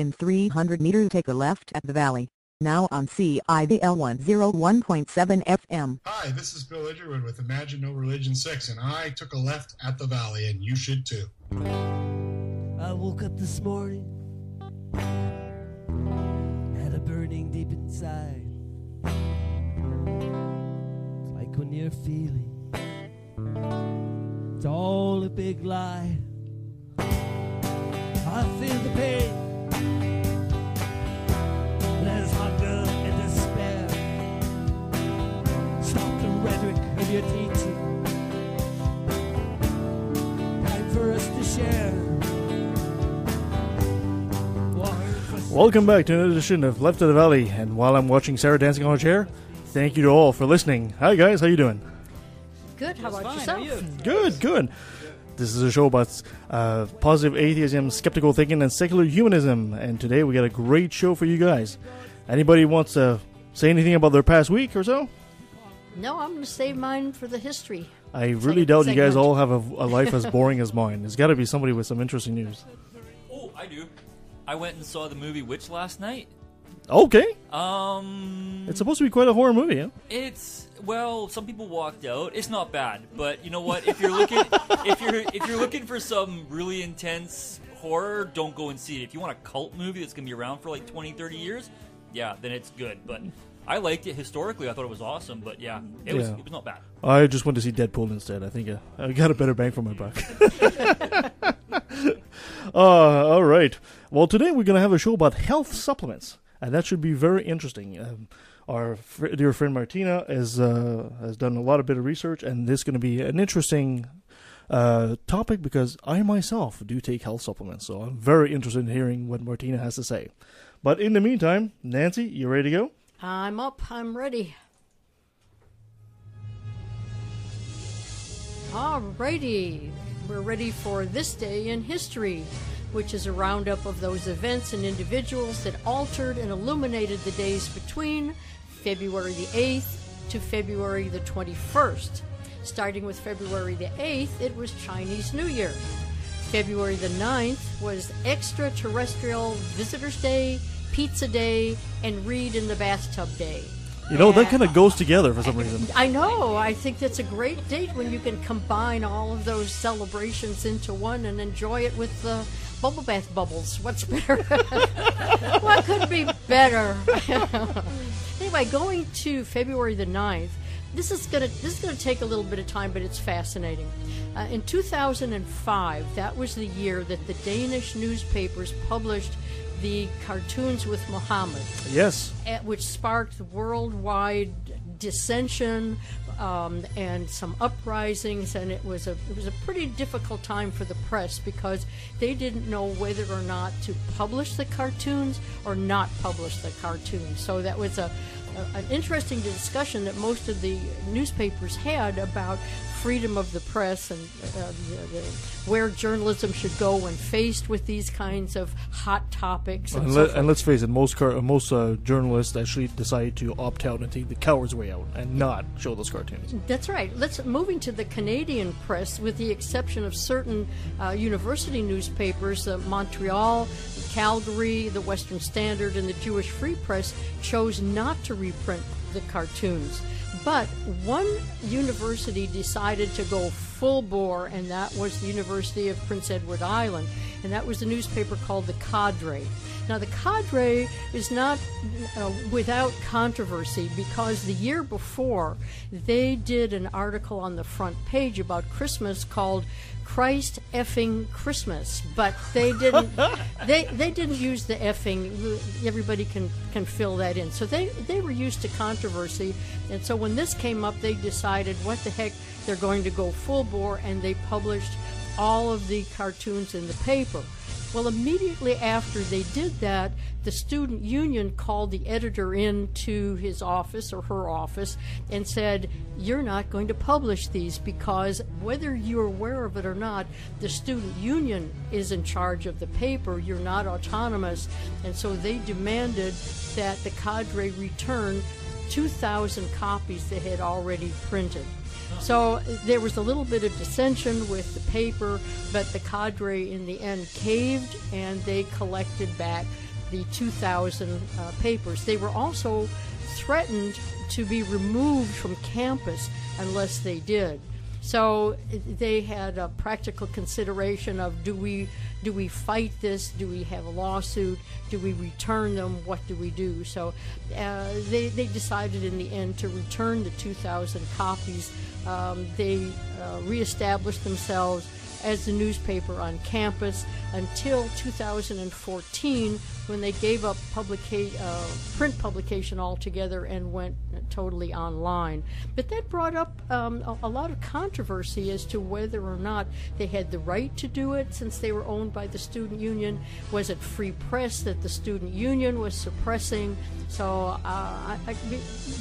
In 300 meters take a left at the valley. Now on CIVL 101.7 FM. Hi, this is Bill Idgerwood with Imagine No Religion 6, and I took a left at the valley, and you should too. I woke up this morning, had a burning deep inside. It's like when you're feeling it's all a big lie. I feel the pain. Of your teaching. Time for us to share. Welcome back to another edition of Left at the Valley. And while I'm watching Sarah dancing on a chair, thank you to all for listening. Hi guys, how you doing? Good. How about fine. How yourself? you? Good, good. This is a show about uh, positive atheism, skeptical thinking, and secular humanism. And today we got a great show for you guys. Anybody wants to say anything about their past week or so? No, I'm going to save mine for the history. I really Second doubt you guys segment. all have a, a life as boring as mine. There's got to be somebody with some interesting news. Oh, I do. I went and saw the movie Witch last night. Okay, Um, it's supposed to be quite a horror movie. Huh? it's well, some people walked out. It's not bad, but you know what? If you're looking, if you're if you're looking for some really intense horror, don't go and see it. If you want a cult movie that's gonna be around for like 20, 30 years, yeah, then it's good. But I liked it historically. I thought it was awesome. But yeah, it was Yeah. it was not bad. I just went to see Deadpool instead. I think uh, I got a better bang for my buck. uh, all right. Well, today we're going to have a show about health supplements, and that should be very interesting. Um, our fr- dear friend Martina has uh, has done a lot of bit of research, and this is going to be an interesting uh, topic because I myself do take health supplements, so I'm very interested in hearing what Martina has to say. But in the meantime, Nancy, you ready to go? I'm up. I'm ready. Alrighty. We're ready for this day in history, which is a roundup of those events and individuals that altered and illuminated the days between February the 8th to February the 21st. Starting with February the 8th, it was Chinese New Year. February the 9th was Extraterrestrial Visitors Day, Pizza Day, and Read in the Bathtub Day. You know, that kind of goes together for some reason. I know. I think that's a great date when you can combine all of those celebrations into one and enjoy it with the bubble bath bubbles. What's better? what could be better? anyway, going to February the 9th, this is gonna this is gonna take a little bit of time, but it's fascinating. Uh, in 2005, that was the year that the Danish newspapers published the cartoons with Muhammad Yes. at- which sparked worldwide dissension um, and some uprisings, and it was a it was a pretty difficult time for the press because they didn't know whether or not to publish the cartoons or not publish the cartoons. So that was a, a an interesting discussion that most of the newspapers had about freedom of the press and uh, the, the, where journalism should go when faced with these kinds of hot topics. And And, let, and let's face it, most car- most uh, journalists actually decide to opt out and take the coward's way out and not show those cartoons. That's right. Let's moving to the Canadian press, with the exception of certain uh, university newspapers, uh, Montreal, Calgary, the Western Standard, and the Jewish Free Press chose not to reprint the cartoons. But one university decided to go full bore, and that was the University of Prince Edward Island, and that was a newspaper called the Cadre. Now, the Cadre is not uh, without controversy because the year before they did an article on the front page about Christmas called Christ effing Christmas, but they didn't they they didn't use the effing. Everybody can can fill that in. So they they were used to controversy, and so when this came up, they decided what the heck they're going to go full bore, and they published all of the cartoons in the paper. Well, immediately after they did that, the student union called the editor into his office or her office and said, You're not going to publish these because whether you're aware of it or not, the student union is in charge of the paper. You're not autonomous. And so they demanded that the cadre return 2,000 copies they had already printed. So there was a little bit of dissension with the paper, but the cadre in the end caved and they collected back the 2,000 uh, papers. They were also threatened to be removed from campus unless they did. So they had a practical consideration of do we do we fight this? Do we have a lawsuit? Do we return them? What do we do? So uh, they, they decided in the end to return the 2,000 copies. Um, they uh, reestablished themselves as the newspaper on campus until 2014 when they gave up publica- uh, print publication altogether and went totally online. But that brought up um, a, a lot of controversy as to whether or not they had the right to do it since they were owned by the student union. Was it free press that the student union was suppressing? So uh, I, I,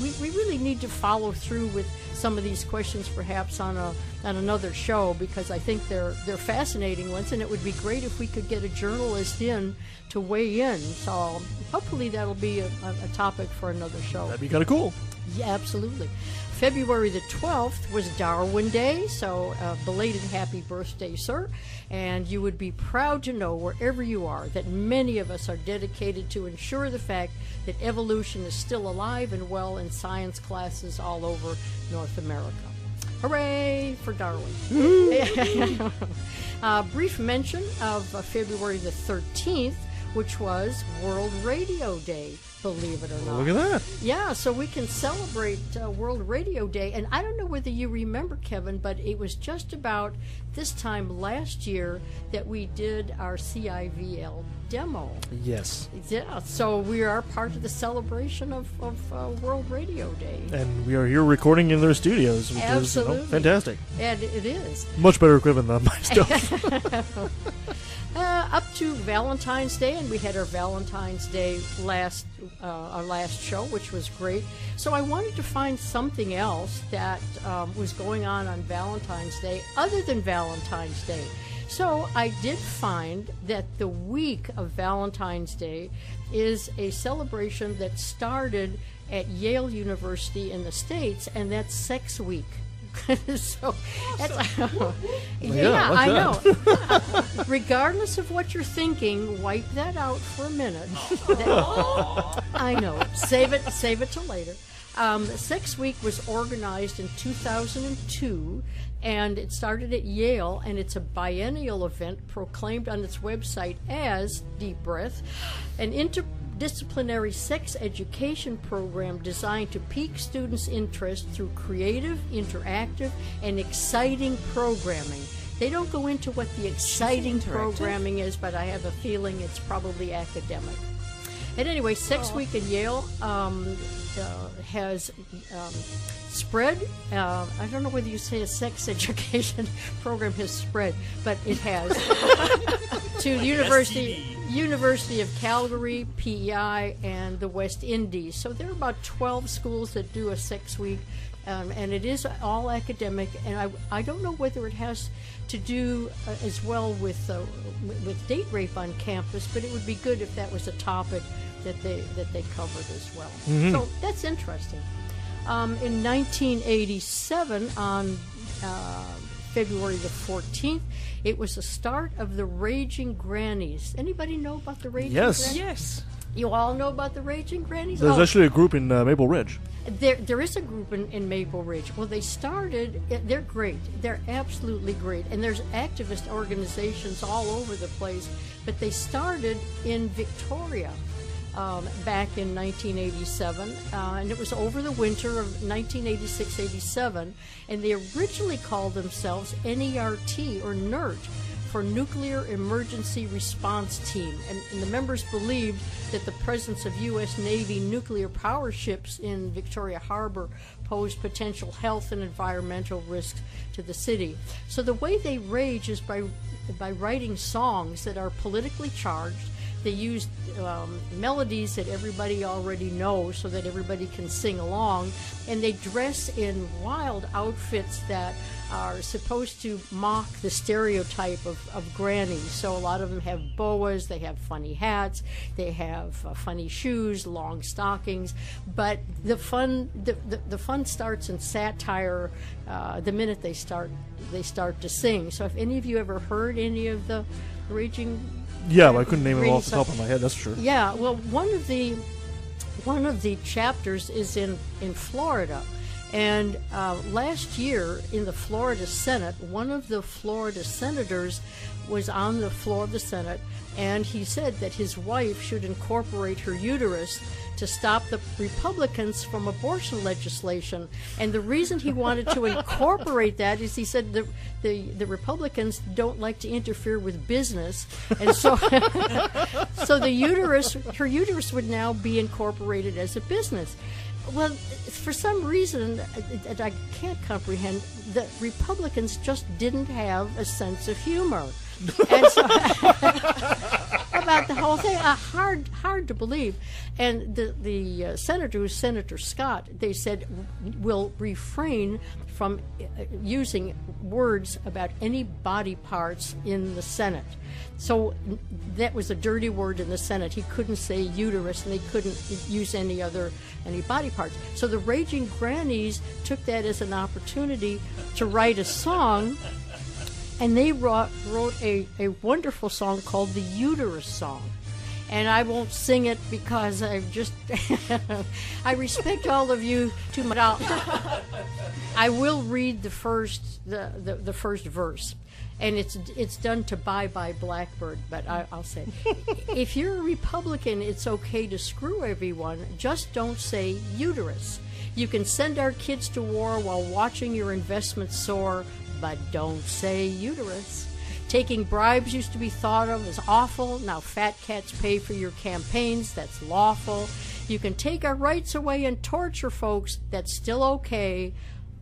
we, we really need to follow through with some of these questions perhaps on a on another show because I think they're they're fascinating ones and it would be great if we could get a journalist in to weigh in. So hopefully that'll be a, a, topic for another show. That'd be kind of cool. Yeah, absolutely. February the 12th was Darwin Day, so uh, belated happy birthday, sir. And you would be proud to know, wherever you are, that many of us are dedicated to ensure the fact that evolution is still alive and well in science classes all over North America. Hooray for Darwin. uh, brief mention of uh, February the 13th, which was World Radio Day, believe it or not. Look at that. Yeah, so we can celebrate uh, World Radio Day. And I don't know whether you remember, Kevin, but it was just about this time last year that we did our CIVL demo. Yes. Yeah, so we are part of the celebration of, of uh, World Radio Day. And we are here recording in their studios, which is you know, fantastic. And it is. Much better equipment than my stuff. Uh, up to Valentine's Day, and we had our Valentine's Day last uh, our last show, which was great. So I wanted to find something else that um, was going on on Valentine's Day other than Valentine's Day. So I did find that the week of Valentine's Day is a celebration that started at Yale University in the States, and that's Sex Week. so that's, yeah, Yeah, I that. know. Regardless of what you're thinking, wipe that out for a minute. That- I know. Save it. Save it till later. Um, Sex Week was organized in 2002, and it started at Yale, and it's a biennial event proclaimed on its website as Deep Breath, an interdisciplinary sex education program designed to pique students' interest through creative, interactive, and exciting programming. They don't go into what the exciting programming is, but I have a feeling it's probably academic. And anyway, Sex Week at Yale um, uh, has um, spread. Uh, I don't know whether you say a sex education program has spread, but it has to the University University of Calgary, PEI, and the West Indies. So there are about 12 schools that do a six week, Um, and it is all academic, and I, I don't know whether it has to do uh, as well with uh, with with date rape on campus, but it would be good if that was a topic that they that they covered as well. So that's interesting. Um, in 1987, on uh, February the 14th, it was the start of the Raging Grannies. Anybody know about the Raging Yes. Grannies? Yes. You all know about the Raging Grannies? There's Oh, actually a group in uh, Maple Ridge. there, there is a group in, in Maple Ridge. Well, they started. eh, They're great. They're absolutely great. And there's activist organizations all over the place. But they started in Victoria um, back in 1987, uh, and it was over the winter of 1986-87. And they originally called themselves NERT or NERT for Nuclear Emergency Response Team. And, and the members believed that the presence of U.S. Navy nuclear power ships in Victoria Harbor posed potential health and environmental risks to the city. So the way they rage is by by writing songs that are politically charged, they used um, melodies that everybody already knows so that everybody can sing along. And they dress in wild outfits that are supposed to mock the stereotype of, of grannies. So a lot of them have boas, they have funny hats, they have uh, funny shoes, long stockings. But the fun, the, the, the fun starts in satire uh, the minute they start they start to sing. So if any of you ever heard any of the Raging Yeah, I couldn't name it off the top of my head. That's sure. yeah, well, one of the one of the chapters is in in Florida, and uh, last year in the Florida Senate, one of the Florida senators was on the floor of the Senate, and he said that his wife should incorporate her uterus to stop the Republicans from abortion legislation. And the reason he wanted to incorporate that is he said the, the, the Republicans don't like to interfere with business. And so, so the uterus, her uterus would now be incorporated as a business. Well, for some reason uh, that I can't comprehend, the Republicans just didn't have a sense of humor. And so, about the whole thing. Uh, hard, hard to believe. And the the uh, senator, Senator Scott, they said will refrain from uh, using words about any body parts in the Senate. So that was a dirty word in the Senate. He couldn't say uterus, and they couldn't use any other any body parts. So the Raging Grannies took that as an opportunity to write a song and they wrote, wrote a, a wonderful song called the Uterus Song. And I won't sing it because I just I respect all of you too much. I will read the first the, the, the first verse, and it's it's done to Bye Bye Blackbird. But I, I'll say, if you're a Republican, it's okay to screw everyone. Just don't say uterus. You can send our kids to war while watching your investments soar, but don't say uterus. Taking bribes used to be thought of as awful. Now fat cats pay for your campaigns. That's lawful. You can take our rights away and torture folks. That's still okay.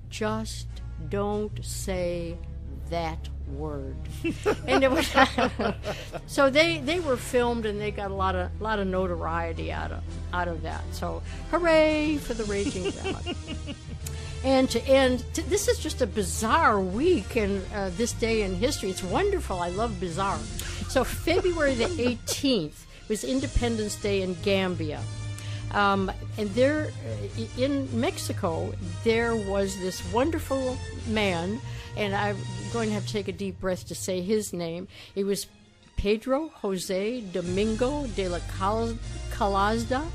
Just don't say that word. and it was so they they were filmed and they got a lot of lot of notoriety out of out of that. So hooray for the Raging Valley. And to end, this is just a bizarre week in uh, this day in history. It's wonderful. I love bizarre. So February the 18th was Independence Day in Gambia. Um, and there, uh, in Mexico, there was this wonderful man, and I'm going to have to take a deep breath to say his name. It was Pedro Jose Domingo de la Cal- Calazda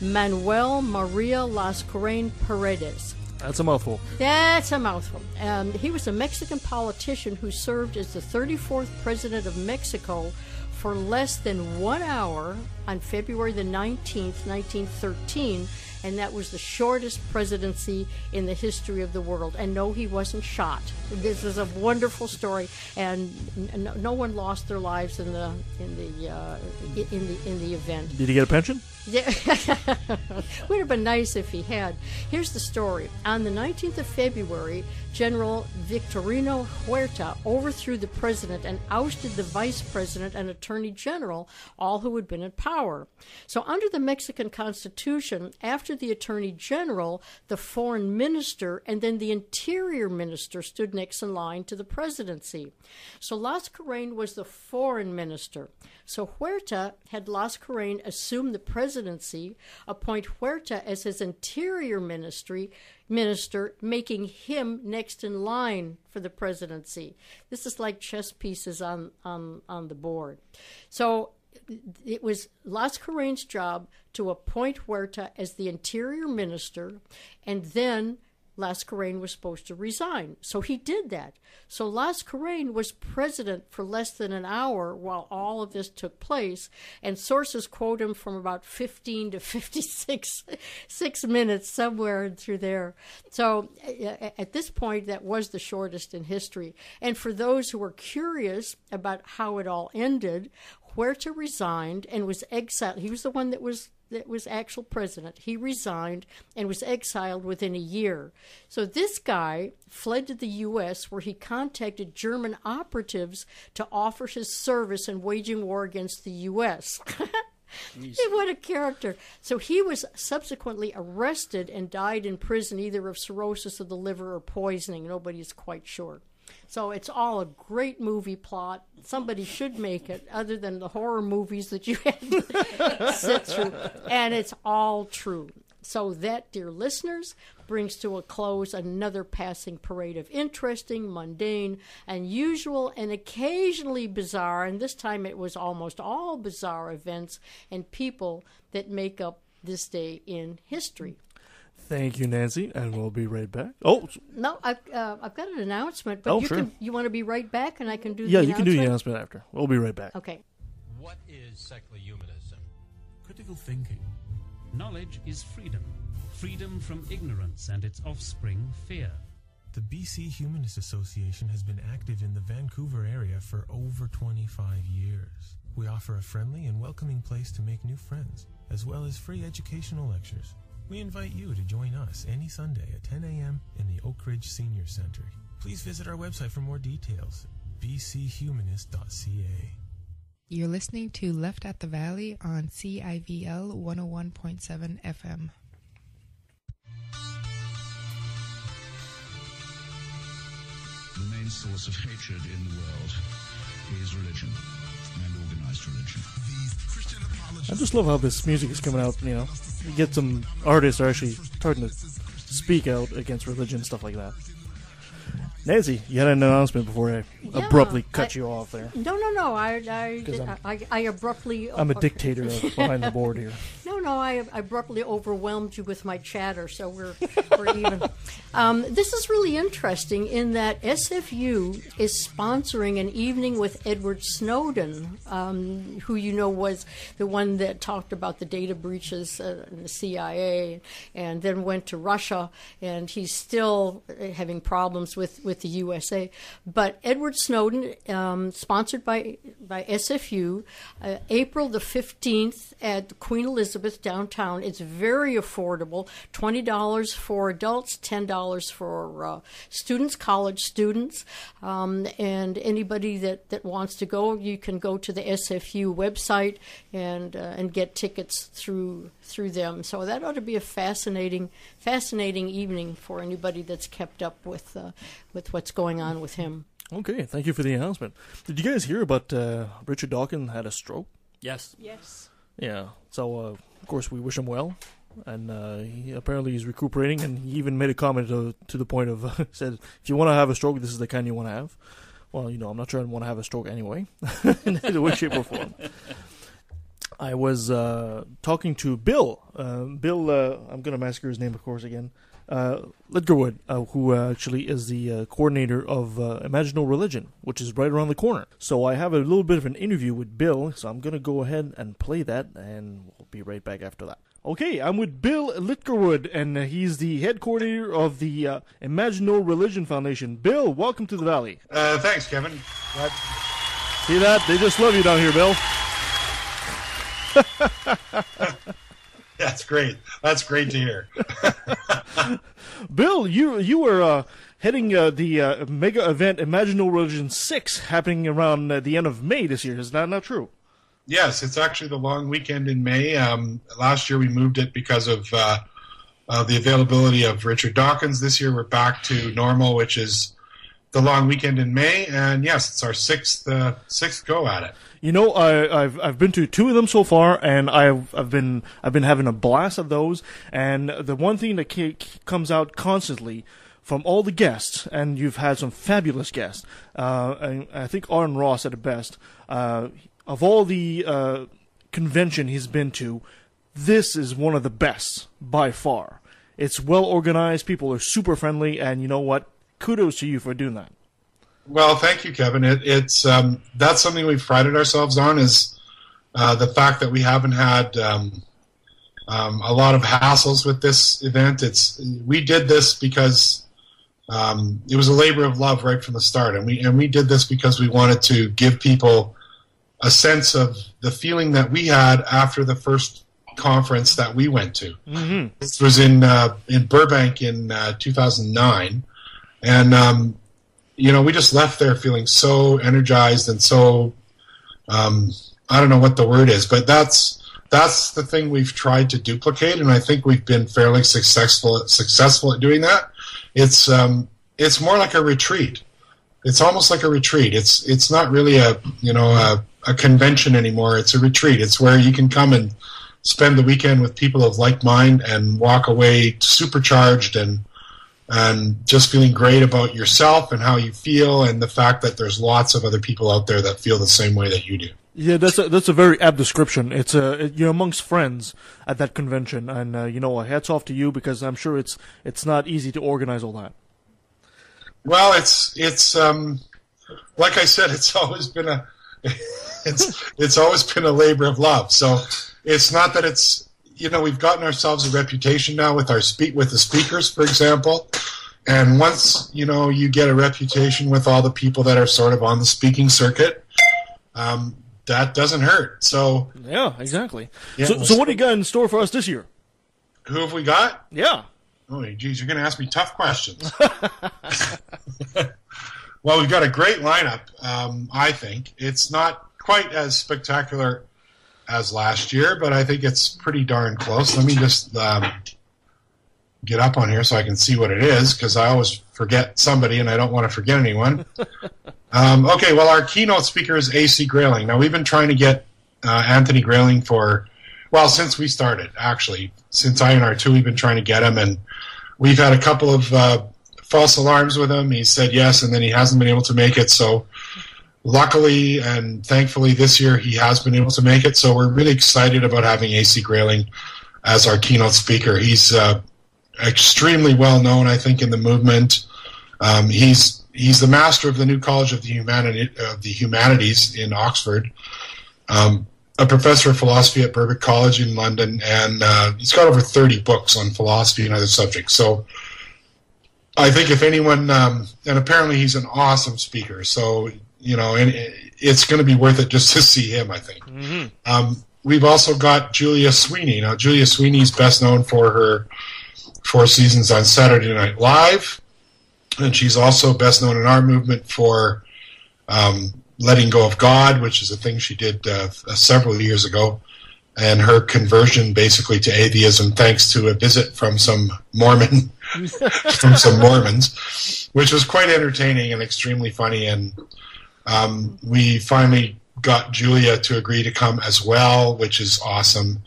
Manuel Maria Lascurain Paredes. That's a mouthful. That's a mouthful. Um, he was a Mexican politician who served as the 34th president of Mexico for less than one hour on February the 19th, 1913, and that was the shortest presidency in the history of the world. And no, he wasn't shot. This is a wonderful story, and no, no one lost their lives in the in the uh, in the in the event. Did he get a pension? Yeah. Would have been nice if he had. Here's the story. On the 19th of February, General Victoriano Huerta overthrew the president and ousted the vice president and attorney general, all who had been in power. So, under the Mexican Constitution, after the attorney general, the foreign minister and then the interior minister stood next in line to the presidency. So, Lascurain was the foreign minister. So Huerta had Lascurain assume the presidency, appoint Huerta as his interior ministry minister, making him next in line for the presidency. This is like chess pieces on on, on the board. So it was Lascurain's job to appoint Huerta as the interior minister, and then Lascurain was supposed to resign. So he did that. So Lascurain was president for less than an hour while all of this took place, and sources quote him from about 15 to 56 six minutes, somewhere through there. So at this point, that was the shortest in history. And for those who were curious about how it all ended, Huerta resigned and was exiled. He was the one that was that was actual president. He resigned and was exiled within a year. So this guy fled to the U.S., where he contacted German operatives to offer his service in waging war against the U.S. what a character. So he was subsequently arrested and died in prison either of cirrhosis of the liver or poisoning. Nobody is quite sure. So it's all a great movie plot. Somebody should make it, other than the horror movies that you had to sit through. And it's all true. So that, dear listeners, brings to a close another passing parade of interesting, mundane, unusual, and occasionally bizarre, and this time it was almost all bizarre events and people that make up this day in history. Thank you, Nancy, and we'll be right back. Oh, No, I've, uh, I've got an announcement, but Oh, you sure. can you want to be right back, and I can do yeah, the you can do the announcement? announcement after. We'll be right back. Okay. What is secular humanism? Critical thinking. Knowledge is freedom. Freedom from ignorance and its offspring, fear. The BC Humanist Association has been active in the Vancouver area for over 25 years. We offer a friendly and welcoming place to make new friends, as well as free educational lectures. We invite you to join us any Sunday at 10 a.m. in the Oak Ridge Senior Center. Please visit our website for more details bchumanist.ca. You're listening to Left at the Valley on CIVL 101.7 FM. The main source of hatred in the world is religion and organized religion. I just love how this music is coming out. You know, you get some artists are actually starting to speak out against religion stuff like that. Nancy, you had an announcement before I Yeah, abruptly cut I- you off there. No, no, no. I, I, I, I abruptly. I'm a dictator behind the board here. No, no. I abruptly overwhelmed you with my chatter, so we're we're even. Um, this is really interesting in that SFU is sponsoring an evening with Edward Snowden, um, who you know was the one that talked about the data breaches uh, in the CIA, and then went to Russia, and he's still uh, having problems with, with the USA. But Edward Snowden, um, sponsored by by SFU, uh, April the fifteenth at Queen Elizabeth downtown. It's very affordable. Twenty dollars for adults, ten dollars for uh, students, college students, um, and anybody that, that wants to go. You can go to the SFU website and uh, and get tickets through through them. So that ought to be a fascinating fascinating evening for anybody that's kept up with uh, with what's going on with him. Okay, thank you for the announcement. Did you guys hear about uh, Richard Dawkins had a stroke? Yes. Yes. Yeah. So uh, of course we wish him well, and uh, he, apparently he's recuperating, and he even made a comment to, to the point of said, "If you want to have a stroke, this is the kind you want to have." Well, you know, I'm not sure I want to have a stroke anyway, in any way, shape, or form. I was uh, talking to Bill. Uh, Bill, uh, I'm going to massacre his name, of course, again. Uh, Lidgerwood, uh, who uh, actually is the uh, coordinator of uh, Imagine No Religion, which is right around the corner. So I have a little bit of an interview with Bill, so I'm going to go ahead and play that, and we'll be right back after that. Okay, I'm with Bill Litgerwood, and he's the head coordinator of the uh, Imagine No Religion Foundation. Bill, welcome to the Valley. Uh, thanks, Kevin. Glad- See that? They just love you down here, Bill. That's great. That's great to hear. Bill, you you were uh, heading uh, the uh, mega event Imagine No Religion Six, happening around uh, the end of May this year. Is that not true? Yes, it's actually the long weekend in May. Um, last year we moved it because of uh, uh, the availability of Richard Dawkins. This year we're back to normal, which is the long weekend in May. And yes, it's our sixth uh, sixth go at it. You know, I, I've I've been to two of them so far, and I've I've been I've been having a blast of those. And the one thing that comes out constantly from all the guests, and you've had some fabulous guests. Uh, and I think Aron Ra said it best. Uh, of all the uh, convention he's been to, this is one of the best by far. It's well organized. People are super friendly, and you know what? Kudos to you for doing that. Well, thank you, Kevin. It, it's um, that's something we've prided ourselves on is uh, the fact that we haven't had um, um, a lot of hassles with this event. It's we did this because um, it was a labor of love right from the start, and we and we did this because we wanted to give people a sense of the feeling that we had after the first conference that we went to. Mm-hmm. This was in uh, in Burbank in uh, 2009, and um, you know we just left there feeling so energized and so um, I don't know what the word is, but that's that's the thing we've tried to duplicate, and I think we've been fairly successful successful at doing that. It's um, it's more like a retreat. It's almost like a retreat. It's it's not really a you know a, a convention anymore. It's a retreat. It's where you can come and spend the weekend with people of like mind and walk away supercharged and and just feeling great about yourself and how you feel and the fact that there's lots of other people out there that feel the same way that you do. Yeah, that's a, that's a very apt description. It's a you're amongst friends at that convention, and uh, you know, hats off to you because I'm sure it's it's not easy to organize all that. Well, it's it's um, like I said, it's always been a it's it's always been a labor of love. So it's not that it's you know we've gotten ourselves a reputation now with our speak with the speakers, for example. And once you know you get a reputation with all the people that are sort of on the speaking circuit, um, that doesn't hurt. So Yeah, exactly. Yeah, so, so what do you got in store for us this year? who have we got? Yeah. Oh, geez, you're going to ask me tough questions. well, we've got a great lineup. Um, I think it's not quite as spectacular as last year, but I think it's pretty darn close. Let me just um, get up on here so I can see what it is because I always forget somebody and I don't want to forget anyone. um, okay, well, our keynote speaker is AC Grayling. Now, we've been trying to get uh, Anthony Grayling for, well, since we started, actually. Since INR2, we've been trying to get him, and we've had a couple of uh, false alarms with him. He said yes, and then he hasn't been able to make it. So, luckily and thankfully, this year he has been able to make it. So, we're really excited about having AC Grayling as our keynote speaker. He's uh, extremely well known, I think, in the movement. Um, he's he's the master of the new College of the Humanity of the Humanities in Oxford, um, a professor of philosophy at Birkbeck College in London, and uh, he's got over thirty books on philosophy and other subjects. So, I think if anyone, um, and apparently he's an awesome speaker, so you know, and it's going to be worth it just to see him. I think. Mm-hmm. Um, we've also got Julia Sweeney. Now, Julia Sweeney is best known for her four seasons on Saturday Night Live, and she's also best known in our movement for um, Letting Go of God, which is a thing she did uh, several years ago, and her conversion basically to atheism thanks to a visit from some Mormon from some Mormons, which was quite entertaining and extremely funny. And um, we finally got Julia to agree to come as well, which is awesome.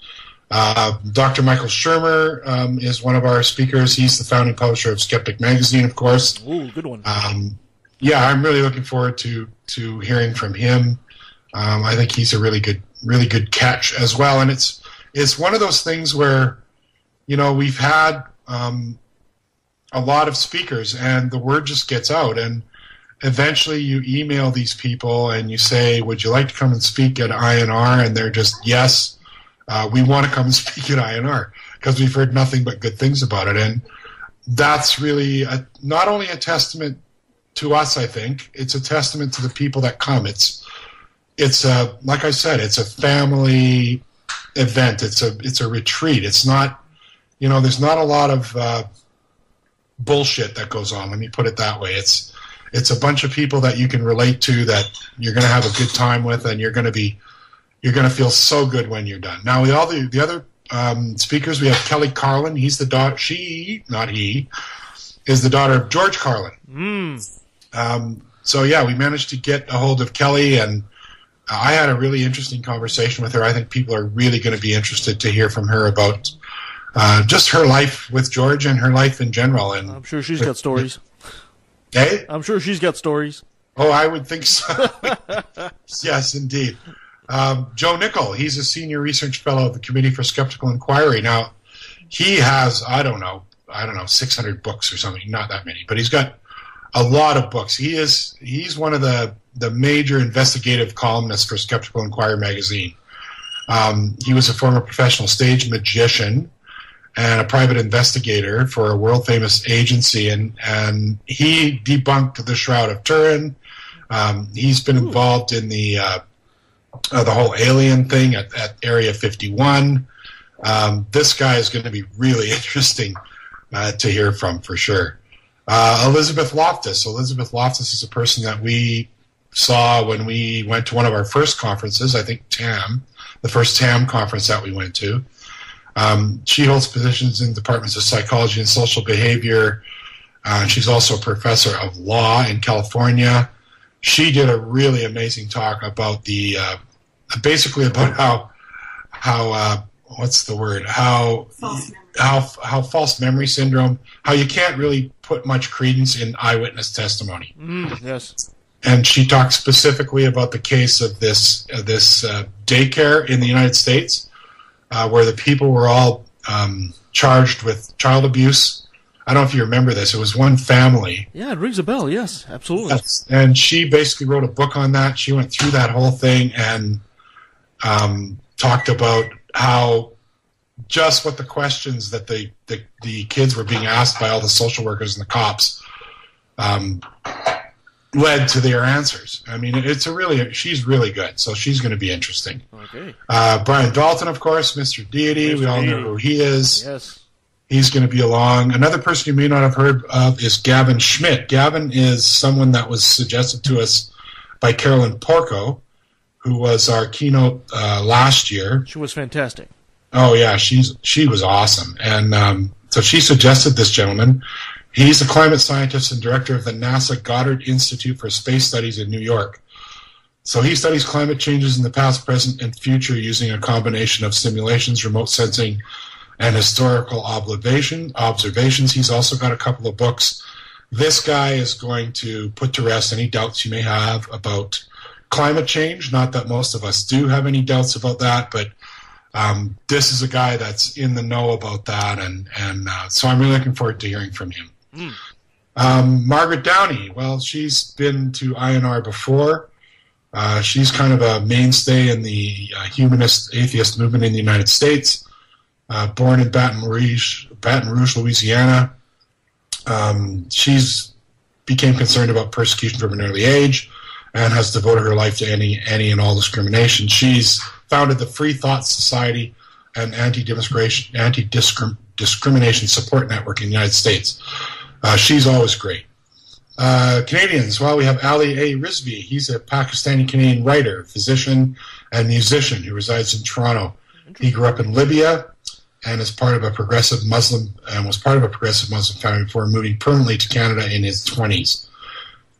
Uh, Dr. Michael Shermer um, is one of our speakers. He's the founding publisher of Skeptic Magazine, of course. Ooh, good one. Um, yeah, I'm really looking forward to to hearing from him. Um, I think he's a really good, really good catch as well. And it's it's one of those things where, you know, we've had um, a lot of speakers, and the word just gets out, and eventually you email these people and you say, "Would you like to come and speak at INR?" And they're just yes uh, we want to come and speak at INR because we've heard nothing but good things about it. And that's really a, not only a testament to us, I think, it's a testament to the people that come. It's, it's a, like I said, it's a family event. It's a, it's a retreat. It's not, you know, there's not a lot of uh, bullshit that goes on. Let me put it that way. It's, it's a bunch of people that you can relate to that you're going to have a good time with and you're going to be you're going to feel so good when you're done. Now, with all the the other um, speakers, we have Kelly Carlin. He's the daughter. She, not he, is the daughter of George Carlin. Mm. Um, so yeah, we managed to get a hold of Kelly, and I had a really interesting conversation with her. I think people are really going to be interested to hear from her about uh, just her life with George and her life in general. And I'm sure she's got stories. Hey, I'm sure she's got stories. Oh, I would think so. yes, indeed. Um, Joe Nickell, he's a senior research fellow of the Committee for Skeptical Inquiry. Now, he has, I don't know, I don't know, 600 books or something, not that many, but he's got a lot of books. He is, he's one of the, the major investigative columnists for Skeptical Inquirer magazine. Um, he was a former professional stage magician and a private investigator for a world famous agency, and, and he debunked the Shroud of Turin. Um, he's been involved in the uh, uh, the whole alien thing at, at Area 51. Um, this guy is going to be really interesting uh, to hear from for sure. Uh, Elizabeth Loftus. Elizabeth Loftus is a person that we saw when we went to one of our first conferences, I think TAM, the first TAM conference that we went to. Um, she holds positions in departments of psychology and social behavior. Uh, she's also a professor of law in California. She did a really amazing talk about the uh, basically about how how uh, what's the word how how how false memory syndrome how you can't really put much credence in eyewitness testimony Mm, yes. and she talked specifically about the case of this uh, this uh, daycare in the United States, uh, where the people were all um, charged with child abuse. I don't know if you remember this. It was one family, Yeah, it rings a bell. Yes, absolutely. and she basically wrote a book on that. She went through that whole thing and um, talked about how just what the questions that the, the the kids were being asked by all the social workers and the cops um, led to their answers. I mean, it's a really she's really good, so she's going to be interesting. Okay. Uh, Brian Dalton, of course, Mr. Deity. we all know who he is. Yes. He's going to be along. Another person you may not have heard of is Gavin Schmidt. Gavin is someone that was suggested to us by Carolyn Porco, who was our keynote uh, last year. She was fantastic. Oh yeah, she's she was awesome, and um, so she suggested this gentleman. He's a climate scientist and director of the NASA Goddard Institute for Space Studies in New York. So he studies climate changes in the past, present, and future using a combination of simulations, remote sensing, and historical observation observations. He's also got a couple of books. This guy is going to put to rest any doubts you may have about climate change. Not that most of us do have any doubts about that, but um, this is a guy that's in the know about that, and and uh, so I'm really looking forward to hearing from him. Um, Margaret Downey, well, she's been to INR before. Uh, she's kind of a mainstay in the uh, humanist atheist movement in the United States. Uh, born in Baton Rouge, Baton Rouge, Louisiana. Um, she's became concerned about persecution from an early age and has devoted her life to any any and all discrimination. She's founded the Free Thought Society and anti-discrimination anti-discrimination support network in the United States. Uh, she's always great. Uh, Canadians, well, we have Ali A. Rizvi. He's a Pakistani Canadian writer, physician, and musician who resides in Toronto. He grew up in Libya and is part of a progressive Muslim and was part of a progressive Muslim family before moving permanently to Canada in his 20s.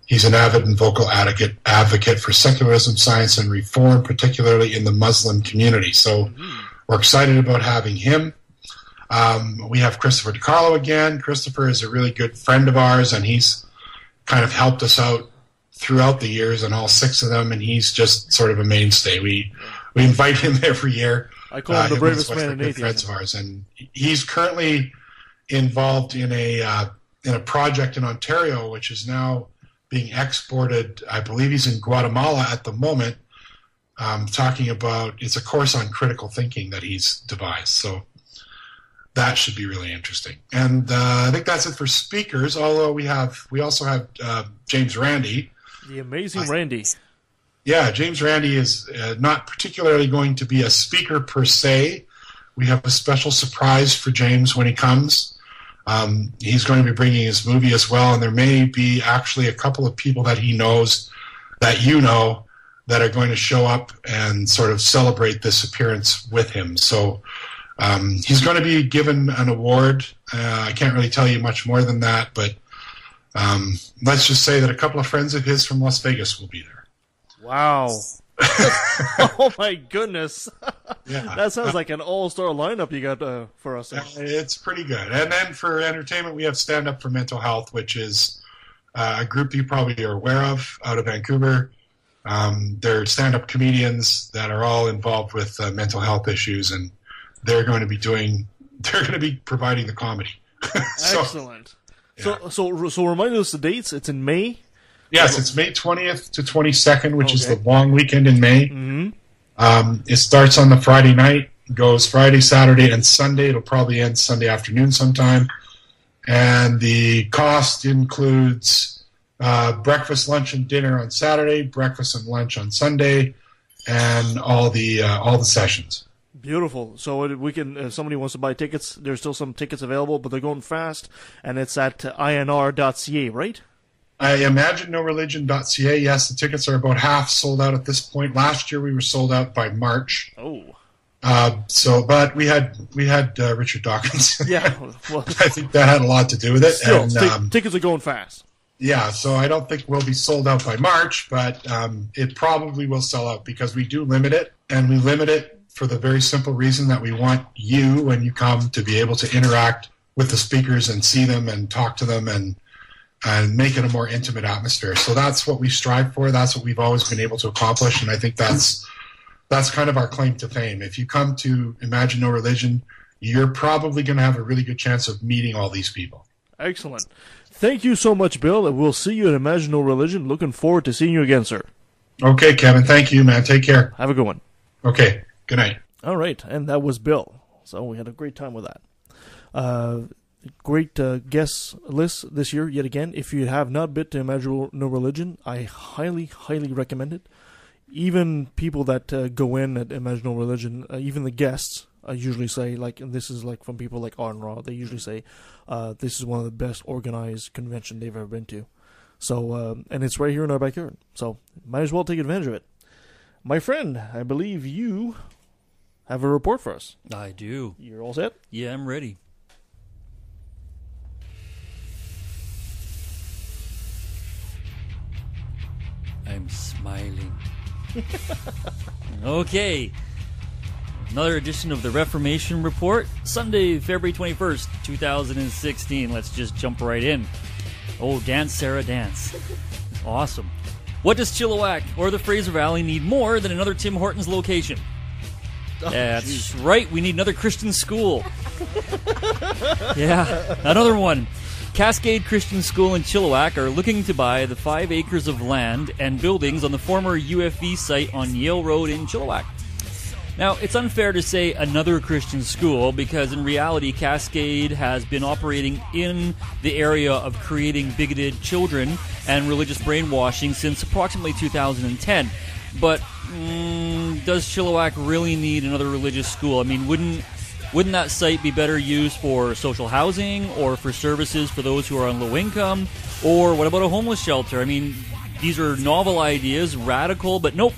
He's an avid and vocal advocate advocate for secularism, science, and reform, particularly in the Muslim community. So we're excited about having him. Um, we have Christopher DiCarlo again. Christopher is a really good friend of ours, and he's kind of helped us out throughout the years on all six of them, and he's just sort of a mainstay. We we invite him every year. I call him the bravest man in the good friends of ours, and he's currently involved in a uh, in a project in Ontario, which is now being exported. I believe he's in Guatemala at the moment, um, talking about it's a course on critical thinking that he's devised. So that should be really interesting. And uh, I think that's it for speakers. Although we have we also have uh, James Randi. The amazing Randi. Yeah, James Randi is uh, not particularly going to be a speaker per se. We have a special surprise for James when he comes. Um, he's going to be bringing his movie as well, and there may be actually a couple of people that he knows that you know that are going to show up and sort of celebrate this appearance with him. So um, he's going to be given an award. Uh, I can't really tell you much more than that, but um, let's just say that a couple of friends of his from Las Vegas will be there. Wow. oh my goodness. Yeah. That sounds like an all-star lineup you got uh, for us. It's pretty good. And then for entertainment, we have Stand Up for Mental Health, which is uh, a group you probably are aware of out of Vancouver. Um, they're stand up comedians that are all involved with uh, mental health issues, and they're going to be doing, they're going to be providing the comedy. so, Excellent. So, so, so remind us the dates. It's in May. yes, it's May 20th to 22nd, which is the long weekend in May. Mm-hmm. Um, it starts on the Friday night, goes Friday, Saturday, and Sunday. It'll probably end Sunday afternoon sometime. And the cost includes uh, breakfast, lunch, and dinner on Saturday, breakfast and lunch on Sunday, and all the uh, all the sessions. Beautiful. So we can. If somebody wants to buy tickets, there's still some tickets available, but they're going fast, and it's at inr.ca, right? I imagine no religion.ca. Yes, the tickets are about half sold out at this point. Last year we were sold out by March. Oh. Uh, so, but we had we had uh, Richard Dawkins. Yeah. Well, I think that had a lot to do with it. still, and, ti- um, tickets are going fast. yeah, so I don't think we'll be sold out by March, but um, it probably will sell out because we do limit it, and we limit it for the very simple reason that we want you, when you come, to be able to interact with the speakers and see them and talk to them and and make it a more intimate atmosphere. So that's what we strive for. That's what we've always been able to accomplish, and I think that's that's kind of our claim to fame. If you come to Imagine No Religion, you're probably going to have a really good chance of meeting all these people. Excellent. Thank you so much, Bill, and we'll see you at Imagine No Religion. Looking forward to seeing you again, sir. Okay, Kevin. Thank you, man. Take care. Have a good one. Okay. Good night. All right, and that was Bill. So we had a great time with that. Uh, great uh, guest list this year yet again. If you have not been to Imagine No Religion, I highly, highly recommend it. Even people that uh, go in at Imagine No Religion, uh, even the guests, I usually say like, and this is like from people like Aron Ra. They usually say uh, this is one of the best organized convention they've ever been to. So, uh, and it's right here in our backyard. So, might as well take advantage of it. My friend, I believe you have a report for us. I do. You're all set? Yeah, I'm ready. I'm smiling. okay. Another edition of the Reformation Report, Sunday, February 21st, 2016. Let's just jump right in. Oh, dance, Sarah, dance. Awesome. What does Chilliwack or the Fraser Valley need more than another Tim Hortons location? That's right. We need another Christian school. yeah, another one. Cascade Christian School in Chilliwack are looking to buy the five acres of land and buildings on the former UFV site on Yale Road in Chilliwack. Now, it's unfair to say another Christian school because in reality, Cascade has been operating in the area of creating bigoted children and religious brainwashing since approximately 2010. But mm, does Chilliwack really need another religious school? I mean, wouldn't wouldn't that site be better used for social housing or for services for those who are on low income? Or what about a homeless shelter? I mean, these are novel ideas, radical, but nope.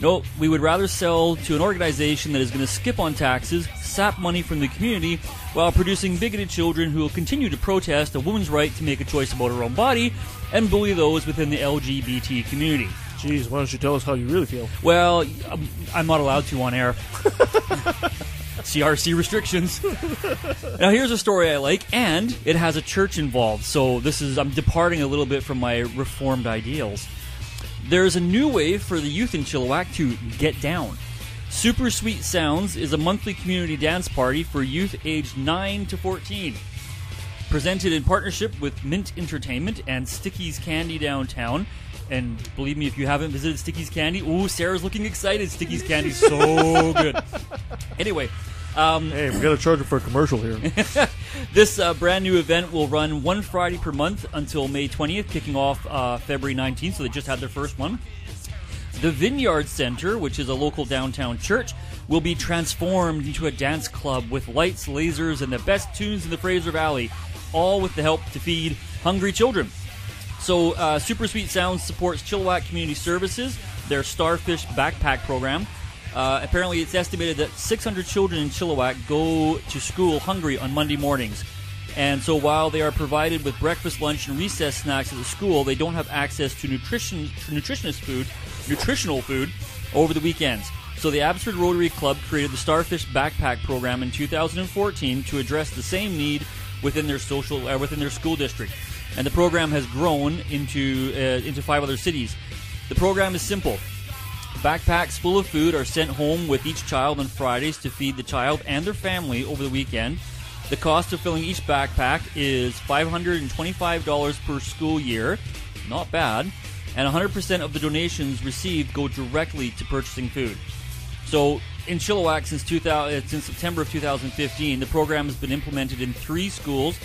Nope, we would rather sell to an organization that is going to skip on taxes, sap money from the community, while producing bigoted children who will continue to protest a woman's right to make a choice about her own body and bully those within the LGBT community. Jeez, why don't you tell us how you really feel? Well, I'm- I'm not allowed to on air. CRC restrictions. now here's a story I like, and it has a church involved. So this is I'm departing a little bit from my reformed ideals. There's a new way for the youth in Chilliwack to get down. Super Sweet Sounds is a monthly community dance party for youth aged 9 to 14. Presented in partnership with Mint Entertainment and Sticky's Candy downtown. And believe me, if you haven't visited Sticky's Candy, ooh, Sarah's looking excited. Sticky's Candy's so good. Anyway, um, hey, we got to charge it for a commercial here. this uh, brand new event will run one Friday per month until May 20th, kicking off uh, February 19th. So they just had their first one. The Vineyard Center, which is a local downtown church, will be transformed into a dance club with lights, lasers, and the best tunes in the Fraser Valley, all with the help to feed hungry children. So, uh, Super Sweet Sounds supports Chilliwack Community Services, their Starfish Backpack program. Uh, apparently, it's estimated that 600 children in Chilliwack go to school hungry on Monday mornings. And so, while they are provided with breakfast, lunch, and recess snacks at the school, they don't have access to nutrition, nutritionist food, nutritional food, over the weekends. So, the Abbotsford Rotary Club created the Starfish Backpack program in 2014 to address the same need within their social, uh, within their school district. And the program has grown into uh, into five other cities. The program is simple. Backpacks full of food are sent home with each child on Fridays to feed the child and their family over the weekend. The cost of filling each backpack is $525 per school year. Not bad. And 100% of the donations received go directly to purchasing food. So in Chilliwack since 2000, uh, since September of 2015. The program has been implemented in three schools,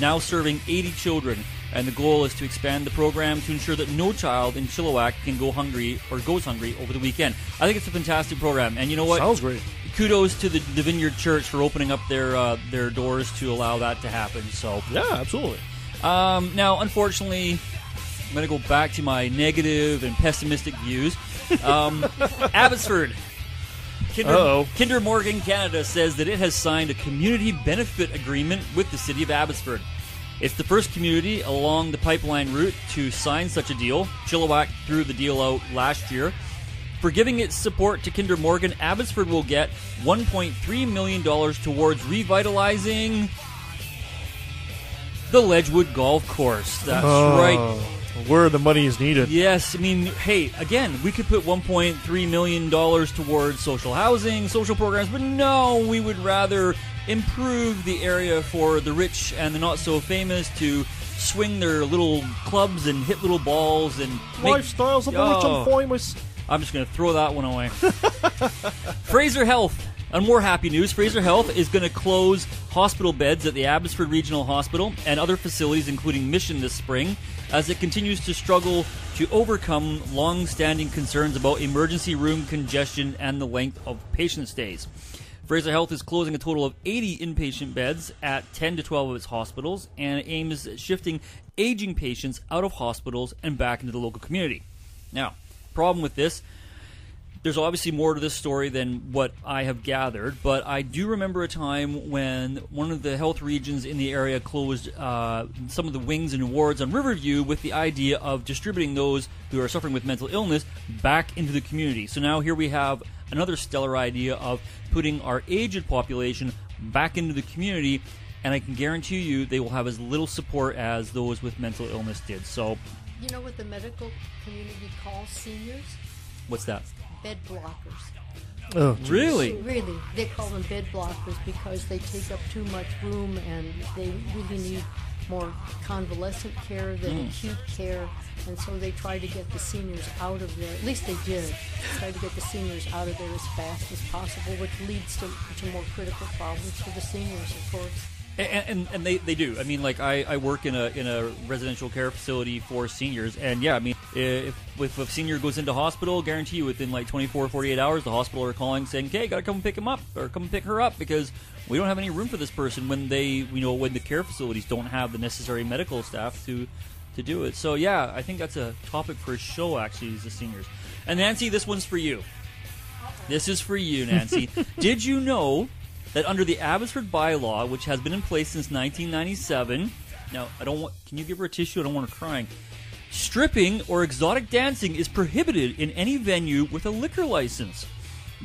now serving 80 children. And the goal is to expand the program to ensure that no child in Chilliwack can go hungry or goes hungry over the weekend. I think it's a fantastic program. And you know what? Sounds great. Kudos to the, the Vineyard Church for opening up their uh, their doors to allow that to happen. So Yeah, absolutely. um, now, unfortunately, I'm going to go back to my negative and pessimistic views. Um, Abbotsford. Kinder, Uh-oh. Kinder Morgan Canada says that it has signed a community benefit agreement with the city of Abbotsford. It's the first community along the pipeline route to sign such a deal. Chilliwack threw the deal out last year. For giving its support to Kinder Morgan, Abbotsford will get $1.3 million towards revitalizing the Ledgeview Golf Course. That's Oh, right. Where the money is needed. Yes, I mean, hey, again, we could put 1.3 million dollars towards social housing, social programs, but no, we would rather improve the area for the rich and the not so famous to swing their little clubs and hit little balls and make- Lifestyles of the rich and Oh. famous. I'm just going to throw that one away. Fraser Health. On more happy news, Fraser Health is going to close hospital beds at the Abbotsford Regional Hospital and other facilities, including Mission, this spring, as it continues to struggle to overcome long standing concerns about emergency room congestion and the length of patient stays. Fraser Health is closing a total of 80 inpatient beds at 10 to 12 of its hospitals and aims at shifting aging patients out of hospitals and back into the local community. Now, problem with this there's obviously more to this story than what I have gathered, but I do remember a time when one of the health regions in the area closed uh, some of the wings and wards on Riverview with the idea of distributing those who are suffering with mental illness back into the community. So now here we have another stellar idea of putting our aged population back into the community, and I can guarantee you they will have as little support as those with mental illness did. So, You know what the medical community calls seniors? what's that? Bed blockers. Oh, Really? Really, they call them bed blockers because they take up too much room and they really need more convalescent care than Mm. acute care. And so they try to get the seniors out of there. At least they did. Try to get the seniors out of there as fast as possible, which leads to, to more critical problems for the seniors, of course. And, and, and they, they do. I mean, like I, I work in a in a residential care facility for seniors, and yeah, I mean, if if a senior goes into hospital, guarantee you within like 24, 48 hours, the hospital are calling saying, "Okay, got to come pick him up or come pick her up because we don't have any room for this person." When they, you know, when the care facilities don't have the necessary medical staff to to do it. So yeah, I think that's a topic for a show. Actually, is the seniors. And Nancy, this one's for you. This is for you, Nancy. Did you know that under the Abbotsford bylaw, which has been in place since 1997, now I don't want. Can you give her a tissue? I don't want her crying. Stripping or exotic dancing is prohibited in any venue with a liquor license.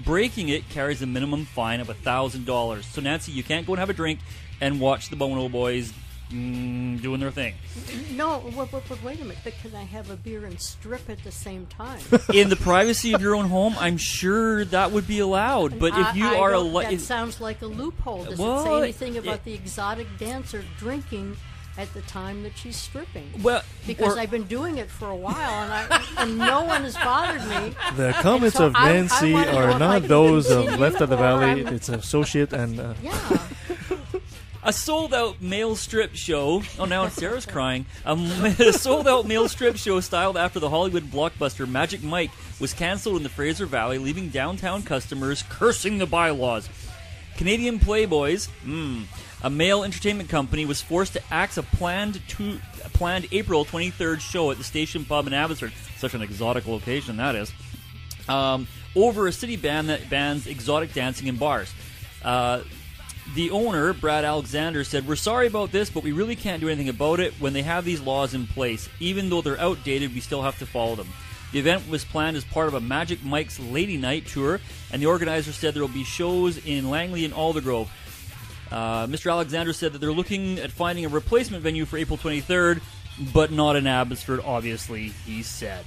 Breaking it carries a minimum fine of thousand dollars. So Nancy, you can't go and have a drink and watch the Bono Boys mm, doing their thing. No, but, but, but wait a minute. But can I have a beer and strip at the same time? In the privacy of your own home, I'm sure that would be allowed. But I- if you I are a don't- li- that sounds like a loophole. Does Well, it say anything about it- the exotic dancer drinking at the time that she's stripping? Well, because or- I've been doing it for a while, and I and no one has bothered me. The comments so of I- I Nancy are not those of Left of the Valley, I'm- its associate and. Uh, Yeah. A sold out male strip show. Oh, now Sarah's crying. A sold out male strip show styled after the Hollywood blockbuster Magic Mike was canceled in the Fraser Valley, leaving downtown customers cursing the bylaws. Canadian Playboys, mm, a male entertainment company, was forced to axe a planned two, a planned April 23rd show at the Station Pub in Abbotsford. Such an exotic location that is. Um, over a city ban that bans exotic dancing in bars. Uh, the owner, Brad Alexander, said, We're sorry about this, but we really can't do anything about it when they have these laws in place. Even though they're outdated, we still have to follow them. The event was planned as part of a Magic Mike's Lady Night tour, and the organizer said there will be shows in Langley and Aldergrove. Uh, Mr. Alexander said that they're looking at finding a replacement venue for April 23rd, but not in Abbotsford, obviously, he said.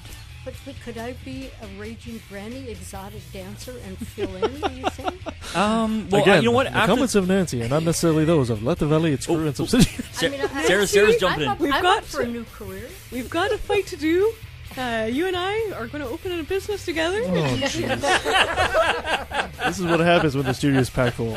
But, but could I be a raging granny exotic dancer and fill in? Do you think? Um, well, Again, uh, you know what? the After- comments of Nancy are not necessarily those of Left the Valley, its crew and subsidiaries. I mean, I- Sarah- Sarah's I'm jumping in. up- We've I'm got up for a new career. We've got a fight to do. Uh, you and I are going to open a business together. Oh, this is what happens when the studio is packed full.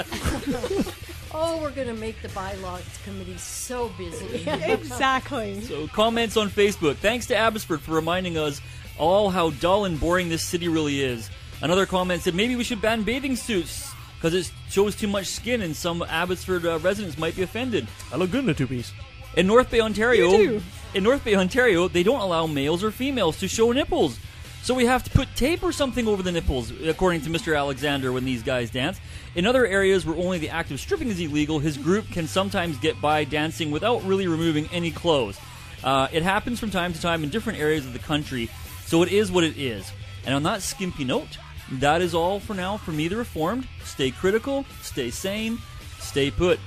Oh, we're going to make the bylaws committee so busy. exactly. So comments on Facebook. Thanks to Abbotsford for reminding us all how dull and boring this city really is. Another comment said maybe we should ban bathing suits because it shows too much skin and some Abbotsford uh, residents might be offended. I look good in a two piece. In North Bay, Ontario, in North Bay, Ontario, they don't allow males or females to show nipples. So we have to put tape or something over the nipples, according to Mr. Alexander, when these guys dance. In other areas where only the act of stripping is illegal, his group can sometimes get by dancing without really removing any clothes. Uh, it happens from time to time in different areas of the country, so it is what it is. And on that skimpy note, that is all for now for me, the Reformed. Stay critical, stay sane, stay put.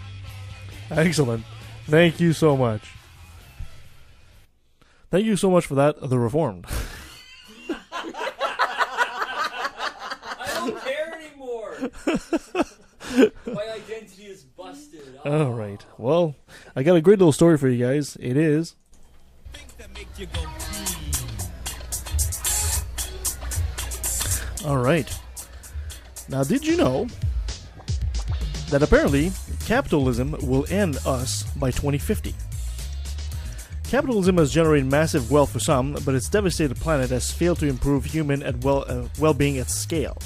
Excellent. Thank you so much. Thank you so much for that, The Reformed. I don't care anymore. My identity is busted. All right. Well, I got a great little story for you guys. It is. All right. Now, did you know that apparently capitalism will end us by 2050? Capitalism has generated massive wealth for some, but its devastated planet has failed to improve human and well uh, well-being at scale.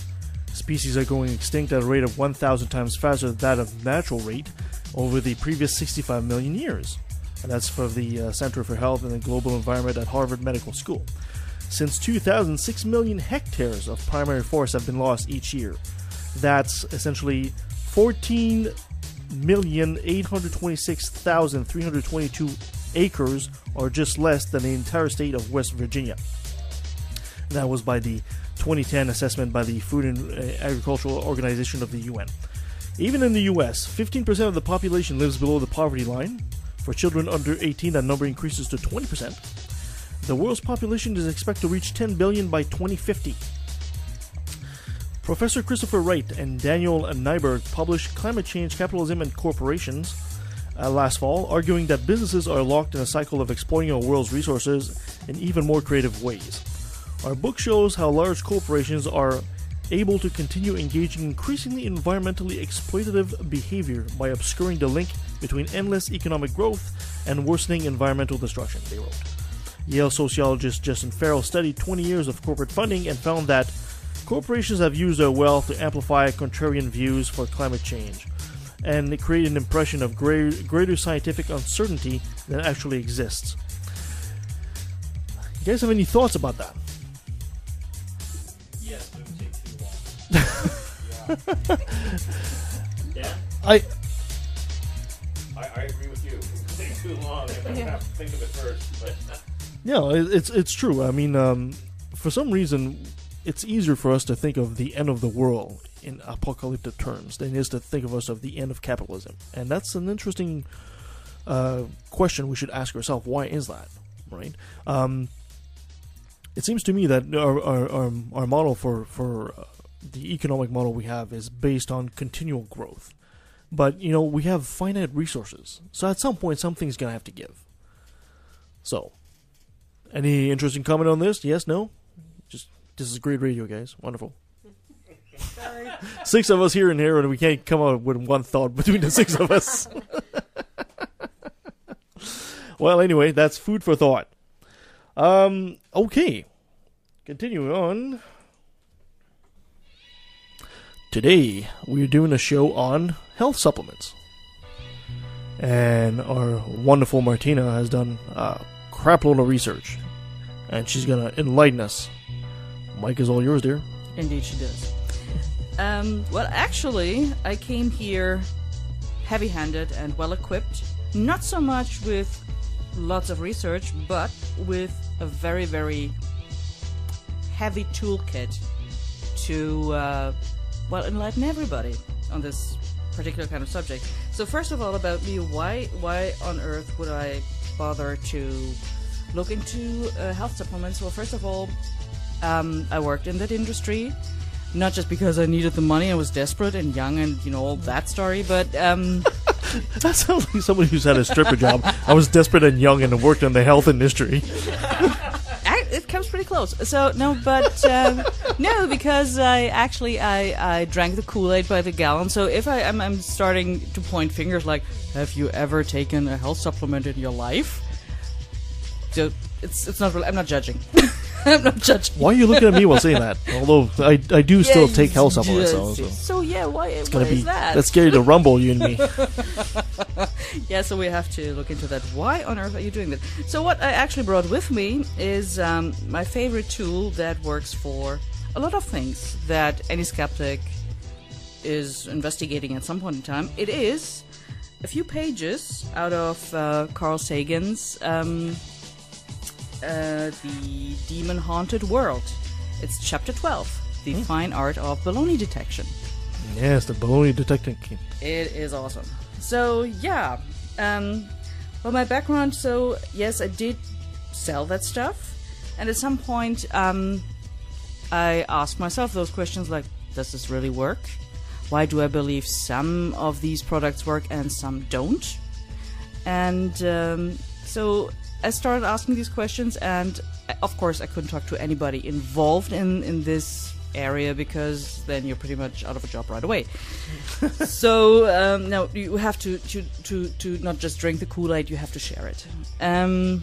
Species are going extinct at a rate of 1,000 times faster than that of natural rate over the previous 65 million years. And that's for the uh, Center for Health and the Global Environment at Harvard Medical School. Since 2000, 6 million hectares of primary forest have been lost each year. That's essentially 14,826,322 acres, or just less than the entire state of West Virginia. That was by the 2010 assessment by the Food and uh, Agricultural Organization of the UN. Even in the US, 15% of the population lives below the poverty line. For children under 18, that number increases to 20%. The world's population is expected to reach 10 billion by 2050. Professor Christopher Wright and Daniel Nyberg published Climate Change, Capitalism, and Corporations uh, last fall, arguing that businesses are locked in a cycle of exploiting our world's resources in even more creative ways. Our book shows how large corporations are able to continue engaging increasingly environmentally exploitative behavior by obscuring the link between endless economic growth and worsening environmental destruction, they wrote. Yale sociologist Justin Farrell studied 20 years of corporate funding and found that corporations have used their wealth to amplify contrarian views for climate change and create an impression of greater, greater scientific uncertainty than actually exists. You guys have any thoughts about that? Yes, but it would take too long. Yeah. I I, I agree with you. It takes too long. I Yeah. have to think of it first. But Yeah, it's it's true. I mean, um, for some reason, it's easier for us to think of the end of the world in apocalyptic terms than it is to think of us of the end of capitalism, and that's an interesting uh, question we should ask ourselves. Why is that? Right? Um, it seems to me that our our, our, our model for for uh, the economic model we have is based on continual growth, but you know we have finite resources, so at some point something's gonna have to give. So, any interesting comment on this? Yes, no? Just this is great radio, guys. Wonderful. Sorry. Six of us here and here, and we can't come up with one thought between the six of us. well, anyway, that's food for thought. Um, okay. Continuing on. Today, we're doing a show on health supplements. And our wonderful Martina has done a crap load of research. And she's to enlighten us. Mike is all yours, dear. Indeed, she does. Um, well, actually, I came here heavy handed and well equipped. Not so much with lots of research, but with a very, very heavy toolkit to, uh, well, enlighten everybody on this particular kind of subject. So, first of all, about me, why, why on earth would I bother to look into uh, health supplements? Well, first of all, um, I worked in that industry, not just because I needed the money, I was desperate and young and, you know, all that story, but. Um, That sounds like somebody who's had a stripper job. I was desperate and young and worked in the health industry. close. So no, but um, no, because I actually I, I drank the Kool Aid by the gallon. So if I I'm, I'm starting to point fingers, like, have you ever taken a health supplement in your life? So it's it's not really. I'm not judging. I'm not judging. Why are you looking at me while saying that? Although I, I do still take health supplements. So, so. So yeah, why? It's why gonna be is that? that's scary to rumble you and me. yeah, so we have to look into that. Why on earth are you doing that? So what I actually brought with me is um, my favorite tool that works for a lot of things that any skeptic is investigating at some point in time. It is a few pages out of uh, Carl Sagan's um, uh, The Demon Haunted World. It's chapter 12, The Fine Art of Baloney Detection. yes, the baloney detecting kit. It is awesome. So yeah, um, well, my background. So yes, I did sell that stuff, and at some point, um, I asked myself those questions like, does this really work? Why do I believe some of these products work and some don't? And um, so I started asking these questions, and of course, I couldn't talk to anybody involved in in this area because then you're pretty much out of a job right away. so um, now you have to, to to to not just drink the Kool Aid, you have to share it. Um,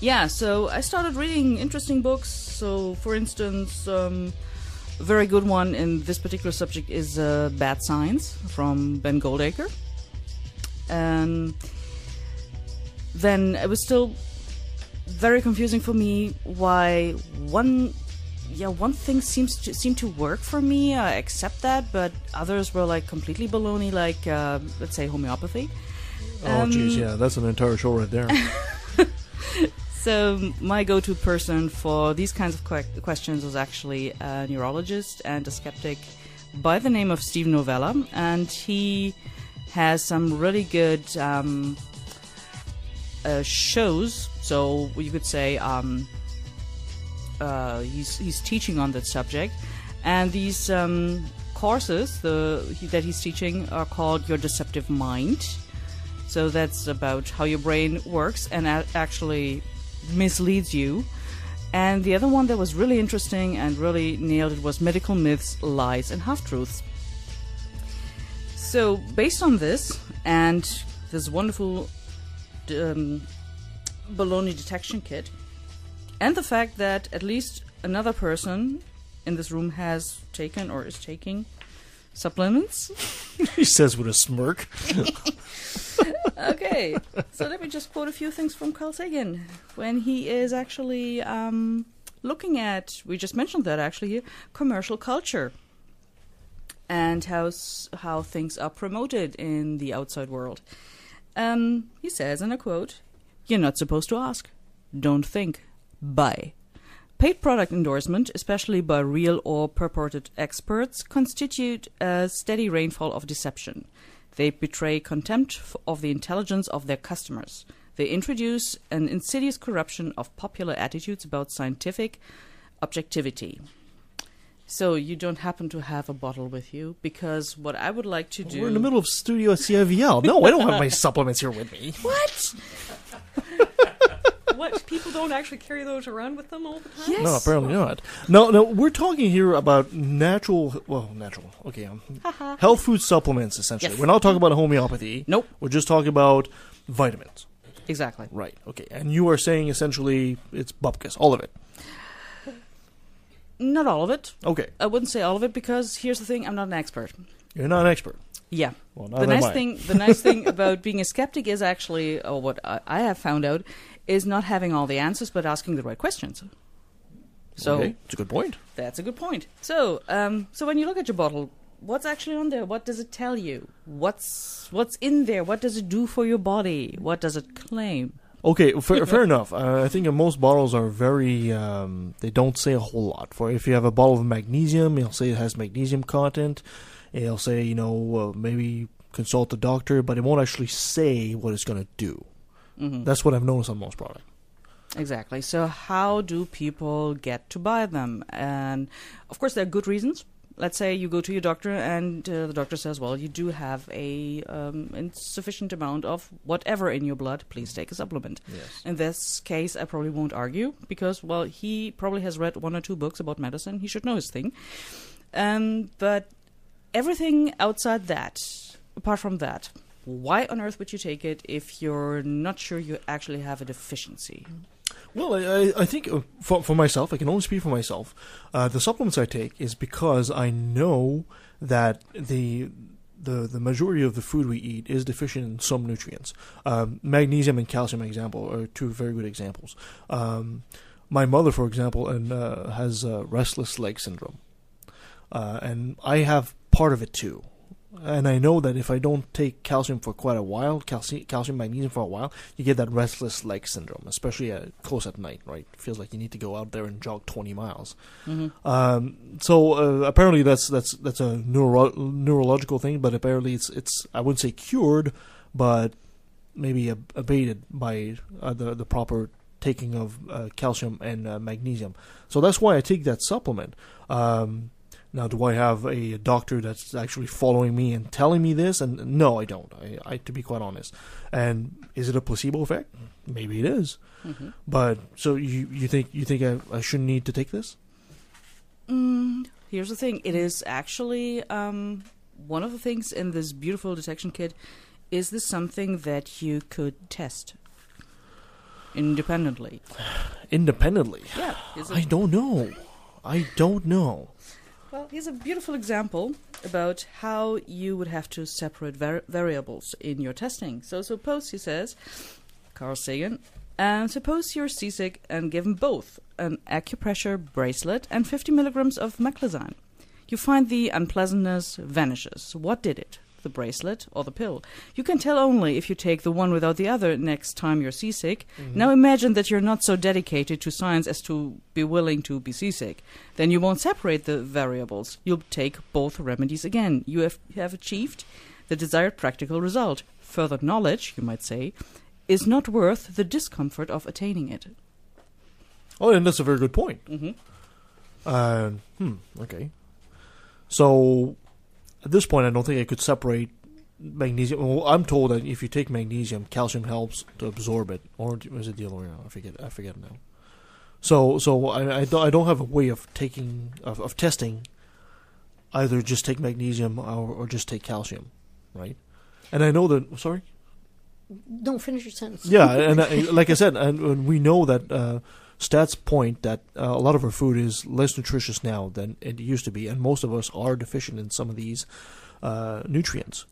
yeah, so I started reading interesting books. So, for instance, um, a very good one in this particular subject is uh, Bad Science from Ben Goldacre. Um, then it was still very confusing for me why one yeah one thing seems to seem to work for me i accept that but others were like completely baloney like uh, let's say homeopathy Oh, Um, jeez, yeah, that's an entire show right there. so my go-to person for these kinds of que- questions was actually a neurologist and a skeptic by the name of Steve Novella, and he has some really good um, uh, shows. So you could say um, uh, he's he's teaching on that subject, and these um, courses the he, that he's teaching are called Your Deceptive Mind. So that's about how your brain works and actually misleads you. And the other one that was really interesting and really nailed it was medical myths, lies, and half truths. So, based on this and this wonderful um, baloney detection kit, and the fact that at least another person in this room has taken or is taking supplements. he says with a smirk. okay, so let me just quote a few things from Carl Sagan when he is actually um, looking at. We just mentioned that actually here, commercial culture and how how things are promoted in the outside world. Um, he says in a quote, "You're not supposed to ask. Don't think. Buy." Paid product endorsement, especially by real or purported experts, constitute a steady rainfall of deception. They betray contempt of the intelligence of their customers. They introduce an insidious corruption of popular attitudes about scientific objectivity. So you don't happen to have a bottle with you because what I would like to do. We're in the middle of studio CIVL. No, I don't have my supplements here with me. What? What? People don't actually carry those around with them all the time? No, apparently not. No, no, we're talking here about natural, well, natural, okay, um, health food supplements, essentially. Yes. We're not talking about homeopathy. Nope. We're just talking about vitamins. Exactly. Right, okay. And you are saying essentially it's bupkis, all of it. Not all of it. Okay. I wouldn't say all of it because here's the thing: I'm not an expert. You're not an expert. Yeah. Well, the nice thing, the nice thing about being a skeptic is actually, or what I, I have found out, is not having all the answers, but asking the right questions. So okay, it's a good point. that's a good point. So, um, so when you look at your bottle, what's actually on there? What does it tell you? What's what's in there? What does it do for your body? What does it claim? Okay, fair, fair enough. Uh, I think most bottles are very. Um, they don't say a whole lot. For if you have a bottle of magnesium, it'll say it has magnesium content. It'll say you know uh, maybe consult the doctor, but it won't actually say what it's going to do. Mhm. That's what I've noticed on most products. Exactly. So, how do people get to buy them? And of course, there are good reasons. let's say you go to your doctor and uh, the doctor says, well, you do have a um, insufficient amount of whatever in your blood. Please take a supplement. Yes. In this case, I probably won't argue because, well, he probably has read one or two books about medicine. He should know his thing. Um, but everything outside that, apart from that, why on earth would you take it if you're not sure you actually have a deficiency? Well, I, I- think uh, for, for myself, I can only speak for myself. Uh, the supplements I take is because I know that the the the majority of the food we eat is deficient in some nutrients. Um, magnesium and calcium, example, are two very good examples. Um, my mother, for example, and uh, has uh, restless leg syndrome, uh, and I have part of it too. And I know that if I don't take calcium for quite a while, calcium, calcium, magnesium for a while, you get that restless leg syndrome, especially uh, close at night, right? feels like you need to go out there and jog 20 miles. Mhm. Um, so uh, apparently that's that's that's a neuro- neurological thing, but apparently it's it's I wouldn't say cured, but maybe ab- abated by uh, the the proper taking of uh, calcium and uh, magnesium. So that's why I take that supplement. Um, now, do I have a doctor that's actually following me and telling me this? And no, I don't. I, I to be quite honest. And is it a placebo effect? Maybe it is. Mhm. But so you you think you think I, I shouldn't need to take this? Mm, here's the thing: it is actually um, one of the things in this beautiful detection kit. Is this something that you could test independently? Independently? Yeah. I don't know. I don't know. Well, here's a beautiful example about how you would have to separate var- variables in your testing. So, suppose he says, Carl Sagan, and suppose you're seasick and given both an acupressure bracelet and 50 milligrams of meclizine. You find the unpleasantness vanishes. What did it? The bracelet or the pill? You can tell only if you take the one without the other next time you're seasick. Mhm. Now imagine that you're not so dedicated to science as to be willing to be seasick. Then you won't separate the variables. You'll take both remedies again. You have, have achieved the desired practical result. Further knowledge, you might say, is not worth the discomfort of attaining it. Oh, and that's a very good point. Mhm. Uh, hmm. Okay. So, at this point, I don't think I could separate magnesium. Well, I'm told that if you take magnesium, calcium helps to absorb it, or is it the other way around? I forget. I forget now. So, so I, I, don't, I don't have a way of taking of, of testing. Either just take magnesium or, or just take calcium, right? And I know that. Sorry. Don't finish your sentence. Yeah, and uh, like I said, and, and we know that uh, stats point that uh, a lot of our food is less nutritious now than it used to be, and most of us are deficient in some of these uh, nutrients.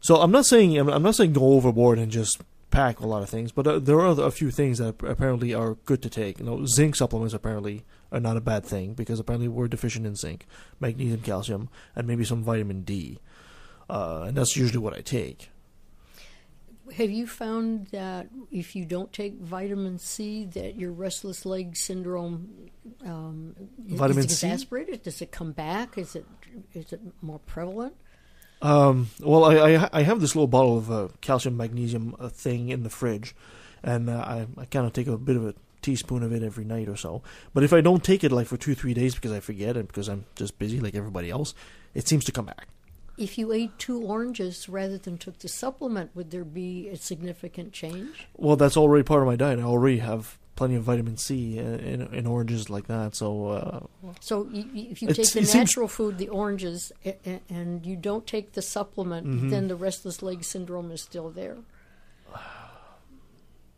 So I'm not saying I'm, not saying go overboard and just pack a lot of things, but uh, there are a few things that apparently are good to take. You know, zinc supplements apparently are not a bad thing because apparently we're deficient in zinc, magnesium, calcium, and maybe some vitamin D, uh, and that's usually what I take. Have you found that if you don't take vitamin C, that your restless leg syndrome um, Vitamin is C? exasperated? Does it come back? Is it is it more prevalent? Um, well, I, I I have this little bottle of uh, calcium magnesium uh, thing in the fridge, and uh, I I kind of take a bit of a teaspoon of it every night or so. But if I don't take it like for two three days because I forget and because I'm just busy like everybody else, it seems to come back. If you ate two oranges rather than took the supplement, would there be a significant change? Well, that's already part of my diet. I already have plenty of vitamin C in, in, in oranges like that. So uh, So if you take the natural food, the oranges, and you don't take the supplement, Mhm. then the restless leg syndrome is still there.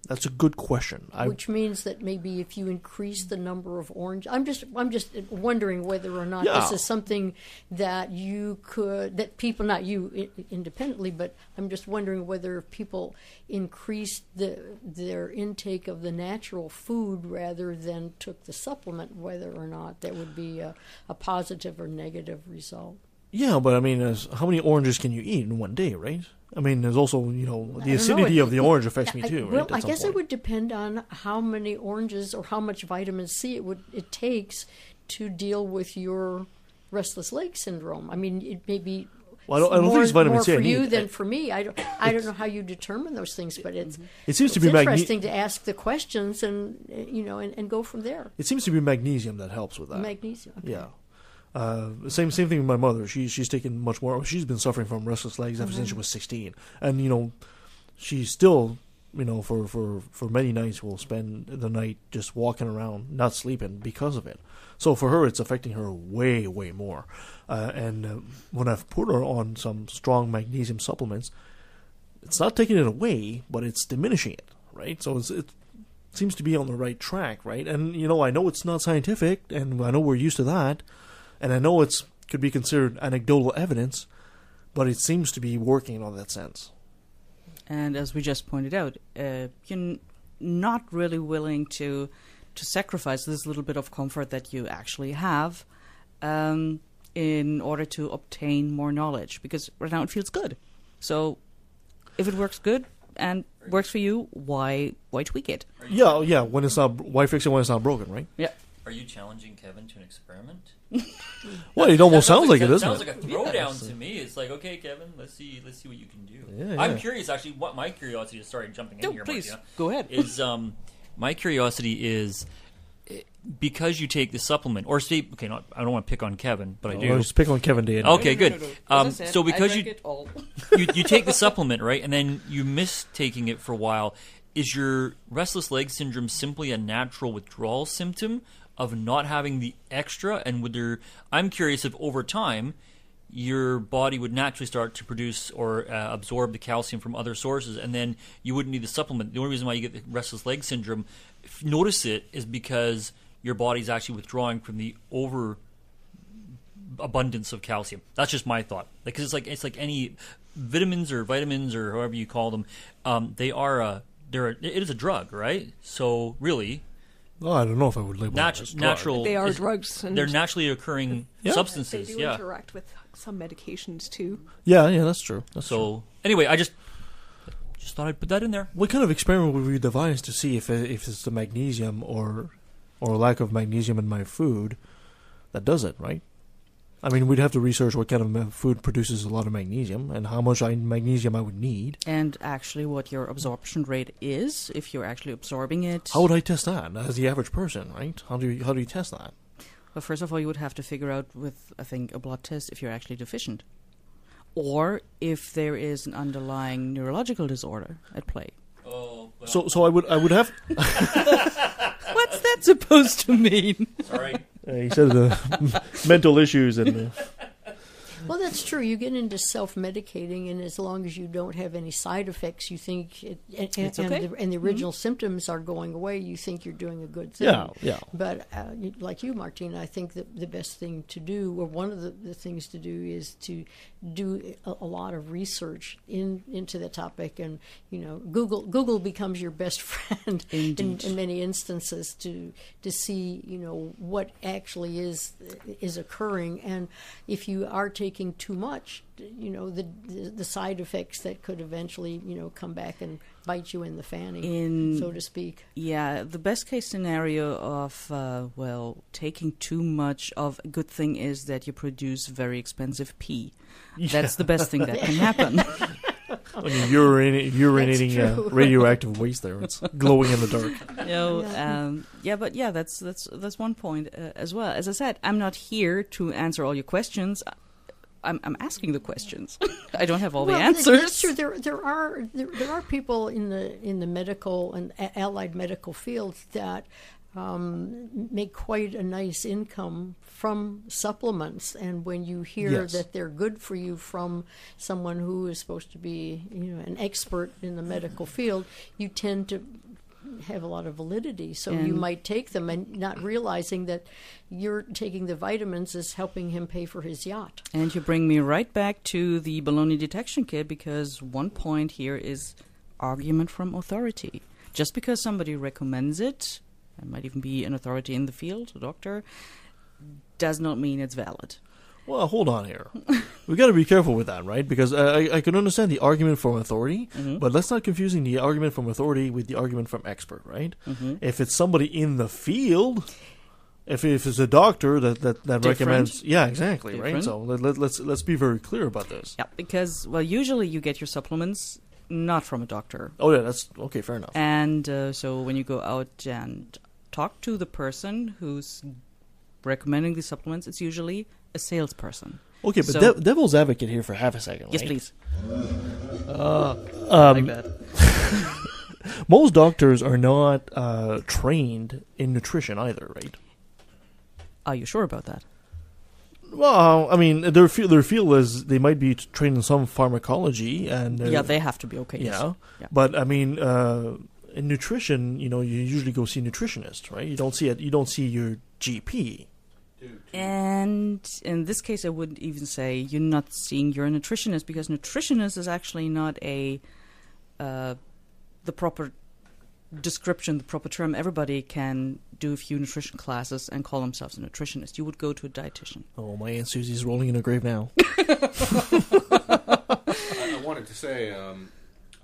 That's a good question. I Which means that maybe if you increase the number of orange, I'm just I'm just wondering whether or not Yeah. this is something that you could that people not you independently, but I'm just wondering whether if people increased the their intake of the natural food rather than took the supplement, whether or not that would be a, a positive or negative result. Yeah, but I mean, as, how many oranges can you eat in one day, right? I mean, there's also you know the know. acidity It- of the orange affects me I- too, Well, right? I at some guess point. it would depend on how many oranges or how much vitamin C it would it takes to deal with your restless leg syndrome. I mean, it may be Well, I don't- I don't think it's vitamin more C I for you need. than I- for me. I don't. I don't know how you determine those things, but it's It seems to it's be magne- interesting to ask the questions and you know and, and go from there. It seems to be magnesium that helps with that. Magnesium, okay. Yeah. Uh, same same thing with my mother. She she's taken much more. She's been suffering from restless legs ever since she Mhm. was sixteen, and you know, she still you know for for for many nights will spend the night just walking around, not sleeping because of it. So for her, it's affecting her way way more. Uh, and uh, when I've put her on some strong magnesium supplements, it's not taking it away, but it's diminishing it, right? So it's, it seems to be on the right track, right? And you know, I know it's not scientific, and I know we're used to that, and I know it's could be considered anecdotal evidence, but it seems to be working in all that sense. And as we just pointed out, uh, you're n- not really willing to to sacrifice this little bit of comfort that you actually have um, in order to obtain more knowledge because right now it feels good. So if it works good and works for you, why why tweak it? Yeah, yeah. When it's not, why fix it when it's not broken, right? Yeah. Are you challenging Kevin to an experiment? Well, it almost That sounds like it, that doesn't sounds it? like a throwdown Yes. to me. It's like, okay, Kevin, let's see, let's see what you can do. Yeah, I'm yeah. curious, actually. What my curiosity is, sorry, jumping No, in here, please, Martina, go ahead. Is um, my curiosity is eh, because you take the supplement, or say, okay, not, I don't want to pick on Kevin, but I Oh, do. just pick on Kevin Day. Okay, No, no, good. no, no. As I Um, said, so because you, you you take the supplement, right, and then you miss taking it for a while. Is your restless leg syndrome simply a natural withdrawal symptom of not having the extra? And would there? I'm curious if over time your body would naturally start to produce or uh, absorb the calcium from other sources, and then you wouldn't need the supplement. The only reason why you get the restless leg syndrome, notice it, is because your body's actually withdrawing from the over abundance of calcium. That's just my thought. Because it's like it's like any vitamins or vitamins or however you call them. Um, they are a they're a, it is a drug, right? So really, Oh, I don't know if I would label it natu- as natural. They are is- drugs and- they're naturally occurring Yeah. substances. They do yeah. interact with some medications too. Yeah, yeah, that's true. That's so true. anyway, I just just thought I'd put that in there. What kind of experiment would we devise to see if if it's the magnesium or or lack of magnesium in my food that does it, right? I mean, we'd have to research what kind of food produces a lot of magnesium and how much I, magnesium I would need. And actually, what your absorption rate is, if you're actually absorbing it. How would I test that as the average person, right? How do you how do you test that? Well, first of all, you would have to figure out with, I think, a blood test if you're actually deficient. Or if there is an underlying neurological disorder at play. Oh, So so I would I would have. What's that supposed to mean? Sorry. Uh, he said the mental issues and. Uh, Well, that's true. You get into self-medicating, and as long as you don't have any side effects, you think, it, and, and, It's okay. and, the, and the original symptoms are going away. You think you're doing a good thing. Yeah, yeah. But uh, like you, Martina, I think that the best thing to do, or one of the, the things to do, is to do a, a lot of research in into the topic, and you know, Google Google becomes your best friend in, in many instances to to see you know what actually is is occurring, and if you are taking too much, you know the the, the side effects that could eventually you know come back and bite you in the fanny, In- so to speak. Yeah, the best case scenario of, uh, well, taking too much of a good thing is that you produce very expensive pee. That's the best thing that can happen. when you're urinating, urinating uh, radioactive waste there, it's glowing in the dark. you know, um, yeah, but yeah, that's that's that's one point uh, as well. As I said, I'm not here to answer all your questions. I'm I'm asking the questions. I don't have all well, the answers. That's true. There, there are there, there are people in the in the medical and allied medical fields that um, make quite a nice income from supplements. And when you hear Yes. that they're good for you from someone who is supposed to be you know an expert in the medical field, you tend to have a lot of validity. So you might take them and not realizing that you're taking the vitamins is helping him pay for his yacht. And you bring me right back to the baloney detection kit because one point here is argument from authority. Just because somebody recommends it, it might even be an authority in the field, a doctor, does not mean it's valid. Well, hold on here. we got to be careful with that, right? Because I, I- can understand the argument from authority, Mhm. but let's not confusing the argument from authority with the argument from expert, right? Mhm. If it's somebody in the field, if if it's a doctor that that, that Different. recommends, yeah, exactly, right. So let, let, let's let's be very clear about this. Yeah, because, well, usually you get your supplements not from a doctor. Oh yeah, that's okay. Fair enough. And uh, so when you go out and talk to the person who's recommending these supplements, it's usually a salesperson. Okay, but So- de- devil's advocate here for half a second. Yes, please. Uh, Like um, that. most doctors are not uh, trained in nutrition either, right? Are you sure about that? Well, I mean, their field, their field is they might be trained in some pharmacology, and Yeah, they have to be okay, yes. Yeah, Yeah. but I mean, uh, in nutrition, you know, you usually go see a nutritionist, right? You don't see it. You don't see your GP. And in this case, I wouldn't even say you're not seeing your nutritionist because nutritionist is actually not a uh, the proper description, the proper term. Everybody can do a few nutrition classes and call themselves a nutritionist. You would go to a dietitian. Oh, my aunt Susie's rolling in her grave now. I, I wanted to say, um,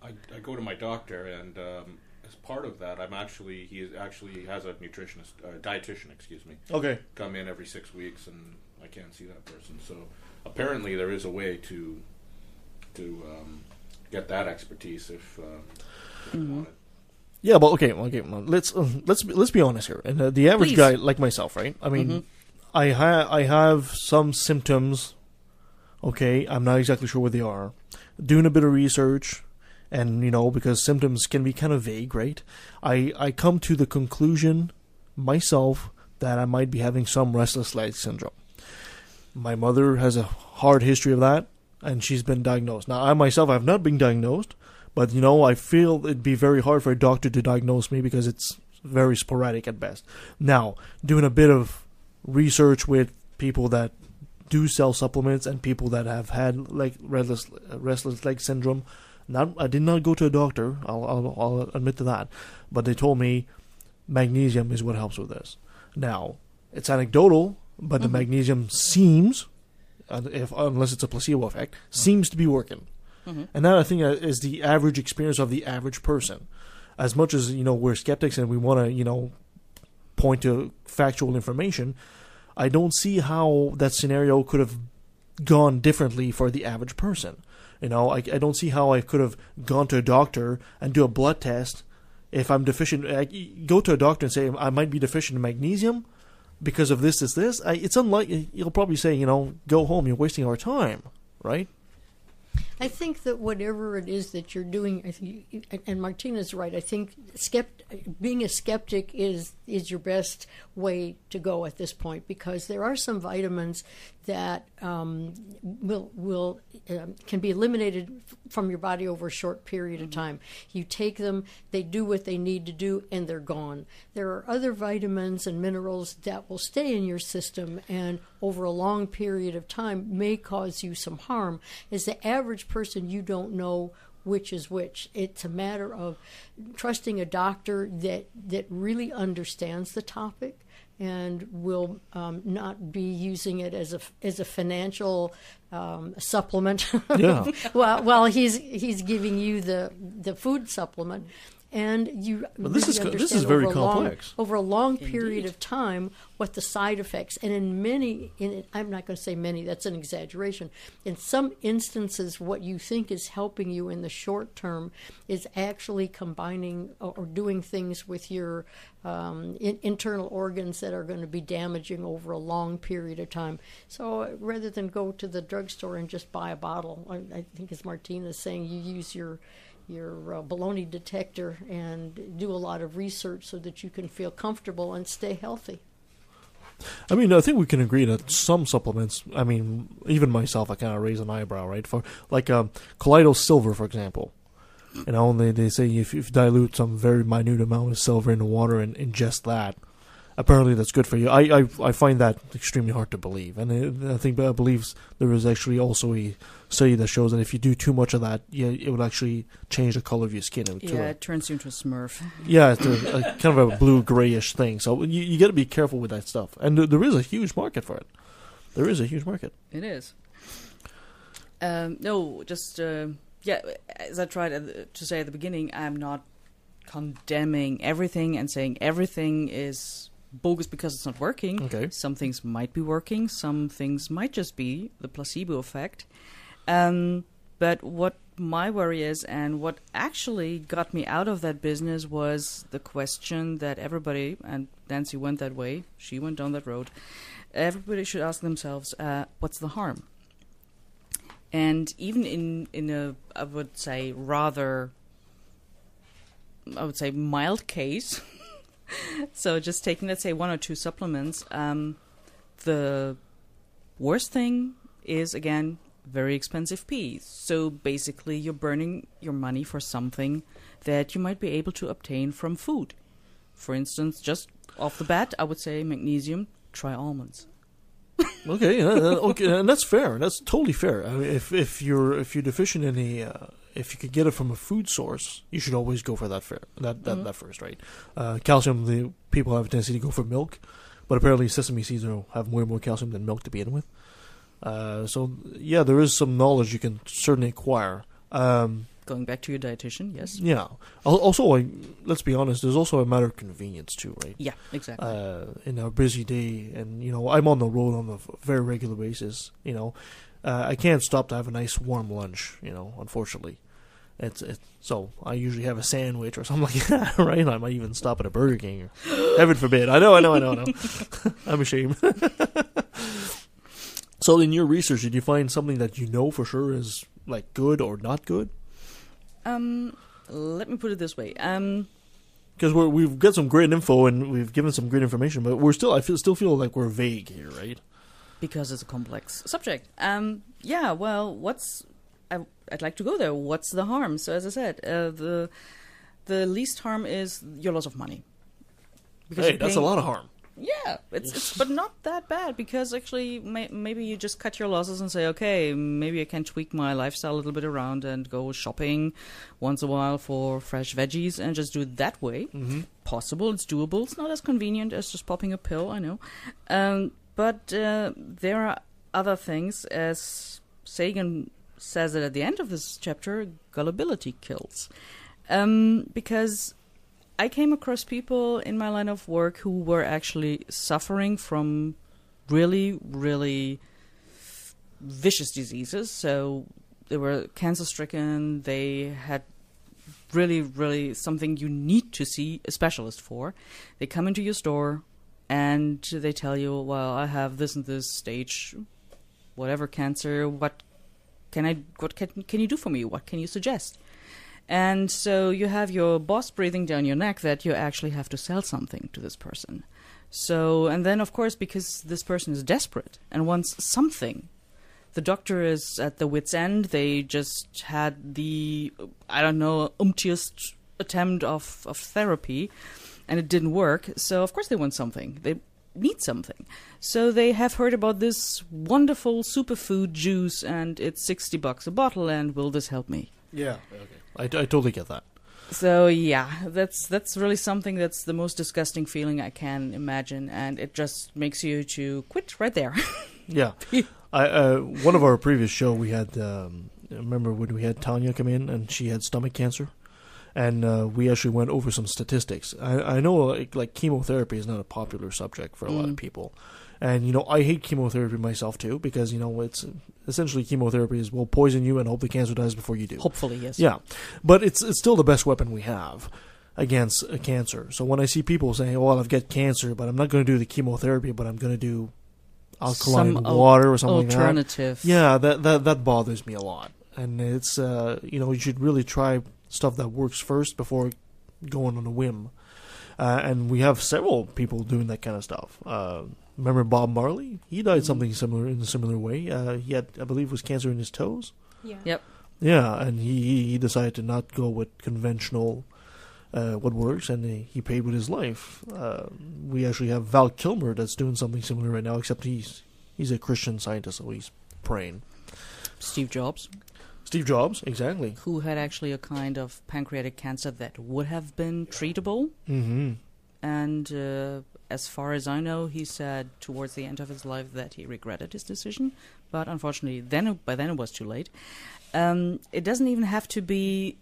I, I go to my doctor, and um, as part of that, I'm actually he is actually has a nutritionist, uh, dietitian, excuse me. Okay. Come in every six weeks, and I can't see that person. So apparently, there is a way to to um, get that expertise if, uh, if you want it. Yeah, but okay, okay. Let's uh, let's be- let's be honest here. And uh, the average Please. guy, like myself, right? I mean, Mhm. I ha- I have some symptoms. Okay, I'm not exactly sure what they are. Doing a bit of research, and you know, because symptoms can be kind of vague, right? I I come to the conclusion myself that I might be having some restless leg syndrome. My mother has a hard history of that, and she's been diagnosed. Now, I myself have not been diagnosed, but you know, I feel it'd be very hard for a doctor to diagnose me because it's very sporadic at best. Now, doing a bit of research with people that do sell supplements and people that have had like restless restless leg syndrome. Not, I did not go to a doctor. I'll, I'll, I'll admit to that, but they told me magnesium is what helps with this. Now, it's anecdotal, but the Mhm. magnesium seems, if unless it's a placebo effect, seems to be working. Mhm. And that I think uh, is the average experience of the average person. As much as you know we're skeptics and we want to you know point to factual information, I don't see how that scenario could have gone differently for the average person. You know, I, I don't see how I could have gone to a doctor and do a blood test if I'm deficient. I, go to a doctor and say I might be deficient in magnesium because of this, this, this. I, it's unlikely. You'll probably say, you know, go home. You're wasting our time, right? I think that whatever it is that you're doing, and Martina's right. I think skept, being a skeptic is is your best way to go at this point because there are some vitamins that um, will will um, can be eliminated from your body over a short period of mm-hmm. time. You take them, they do what they need to do, and they're gone. There are other vitamins and minerals that will stay in your system and over a long period of time may cause you some harm. As the average person, you don't know which is which. It's a matter of trusting a doctor that that really understands the topic and will um, not be using it as a as a financial um, supplement. Yeah. while while he's he's giving you the the food supplement. And you But this really is co- this understand is very over a long- complex. over a long period of time what the side effects and in many in I'm not going to say many that's an exaggeration. In some instances what you think is helping you in the short term is actually combining or, or doing things with your um, in, internal organs that are going to be damaging over a long period of time. So uh, rather than go to the drugstore and just buy a bottle I, I think as Martina is saying you use your your uh, baloney detector and do a lot of research so that you can feel comfortable and stay healthy. I mean, I think we can agree that some supplements. I mean, even myself, I kind of raise an eyebrow, right? For like um, Colloidal Silver, for example. You know, they they say if you dilute some very minute amount of silver in the water and ingest that, apparently that's good for you. I I, I find that extremely hard to believe, and I, I think I believe there is actually also a study that shows that if you do too much of that, yeah, it would actually change the color of your skin. to Yeah, a- it turns you into a smurf. yeah, it's a, a kind of a blue grayish thing. So you, you got to be careful with that stuff. And th- there is a huge market for it. There is a huge market. It is. Um, no, just uh, yeah. As I tried to say at the beginning, I'm not condemning everything and saying everything is bogus because it's not working. Okay. Some things might be working. Some things might just be the placebo effect. Um, but what my worry is, and what actually got me out of that business, was the question that everybody and Nancy went that way. She went down that road. everybody should ask themselves, uh, what's the harm? And even in in a, I would say rather, I would say mild case. so just taking, let's say, one or two supplements, um, the worst thing is again very expensive peas. So basically, you're burning your money for something that you might be able to obtain from food. For instance, just off the bat, I would say magnesium. Try almonds. okay, uh, uh, okay, and that's fair. That's totally fair. I mean, if if you're if you're deficient in a uh, if you could get it from a food source, you should always go for that fair that that, Mhm. that first, right? Uh, calcium, the people have a tendency to go for milk, but apparently sesame seeds are, have way more calcium than milk to begin with. Uh, so yeah, there is some knowledge you can certainly acquire. Um, Going back to your dietitian, yes. yeah. Also, like, let's be honest. There's also a matter of convenience too, right? Yeah, exactly. Uh, in our busy day, and you know, I'm on the road on a very regular basis. You know, uh, I can't stop to have a nice warm lunch. You know, unfortunately, it's it, so I usually have a sandwich or something like that, right? I might even stop at a Burger King. Or, heaven forbid. I know, I know, I know, I know. I'm ashamed. so, in your research, did you find something that you know for sure is like good or not good? Um, let me put it this way. Um, Because we've got some great info and we've given some great information, but we're still I feel, still feel like we're vague here, right? Because it's a complex subject. Um, yeah, well, what's I, I'd like to go there. What's the harm? So as I said, uh, the the least harm is your loss of money. Hey, you're that's a lot of harm. Yeah, it's, it's but not that bad because actually may, maybe you just cut your losses and say, okay, maybe I can tweak my lifestyle a little bit around and go shopping once a while for fresh veggies and just do it that way. Mhm. Possible, it's doable. It's not as convenient as just popping a pill, I know, um, but uh, there are other things, as Sagan says it at the end of this chapter. Gullibility kills, um, because I came across people in my line of work who were actually suffering from really, really vicious diseases. So they were cancer stricken, they had really, really something you need to see a specialist for. They come into your store and they tell you, well, I have this and this stage, whatever cancer, what can I, what can, can you do for me? What can you suggest? And so you have your boss breathing down your neck that you actually have to sell something to this person. So, and then of course, because this person is desperate and wants something, the doctor is at the wit's end. They just had the, I don't know, umptiest attempt of, of therapy and it didn't work. So, of course, they want something. They need something. So, they have heard about this wonderful superfood juice and it's 60 bucks a bottle and will this help me? Yeah. Okay. I, I totally get that. So yeah, that's that's really something that's the most disgusting feeling I can imagine, and it just makes you to quit right there. Yeah. I uh, one of our previous show we had um, remember when we had Tanya come in and she had stomach cancer, and uh, we actually went over some statistics. I, I know like, like chemotherapy is not a popular subject for a lot of Mm. people, and you know I hate chemotherapy myself too because you know it's essentially chemotherapy is will poison you and hope the cancer dies before you do. Hopefully, yes. Yeah, but it's it's still the best weapon we have against a cancer. So when I see people saying, "Oh, well, I've got cancer, but I'm not going to do the chemotherapy, but I'm going to do alkaline Some al- water or something like alternative. that," yeah, that that that bothers me a lot. And it's uh, you know you should really try stuff that works first before going on a whim. Uh, and we have several people doing that kind of stuff. Uh, remember Bob Marley? He died something similar in a similar way. Uh, he had, I believe, was cancer in his toes. Yeah. Yep. Yeah, and he he- he decided to not go with conventional uh, what works, and he, he paid with his life. Uh, we actually have Val Kilmer that's doing something similar right now, except he's he's a Christian scientist, so he's praying. Steve Jobs, Steve Jobs, exactly. who had actually a kind of pancreatic cancer that would have been treatable, Mm-hmm. and uh, as far as I know, he said towards the end of his life that he regretted his decision, but unfortunately, then by then it was too late. Um, it doesn't even have to be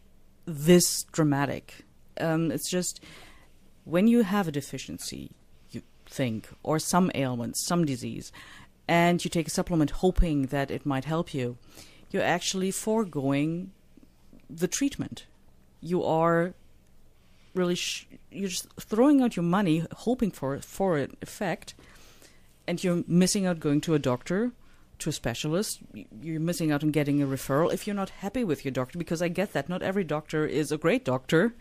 this dramatic. Um, it's just when you have a deficiency, you think, or some ailment, some disease, and you take a supplement hoping that it might help you, you're actually foregoing the treatment. You are really sh- you're just throwing out your money hoping for for an effect and you're missing out going to a doctor, to a specialist. You're missing out on getting a referral if you're not happy with your doctor, because I get that not every doctor is a great doctor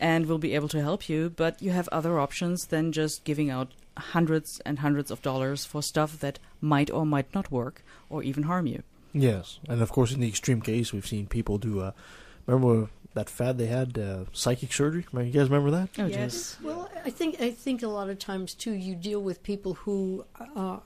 and will be able to help you, but you have other options than just giving out hundreds and hundreds of dollars for stuff that might or might not work or even harm you. Yes, and of course, in the extreme case, we've seen people do. Uh, remember that fad they had, uh, psychic surgery? You guys remember that? Oh, yes. Well, I think I think a lot of times too, you deal with people who uh,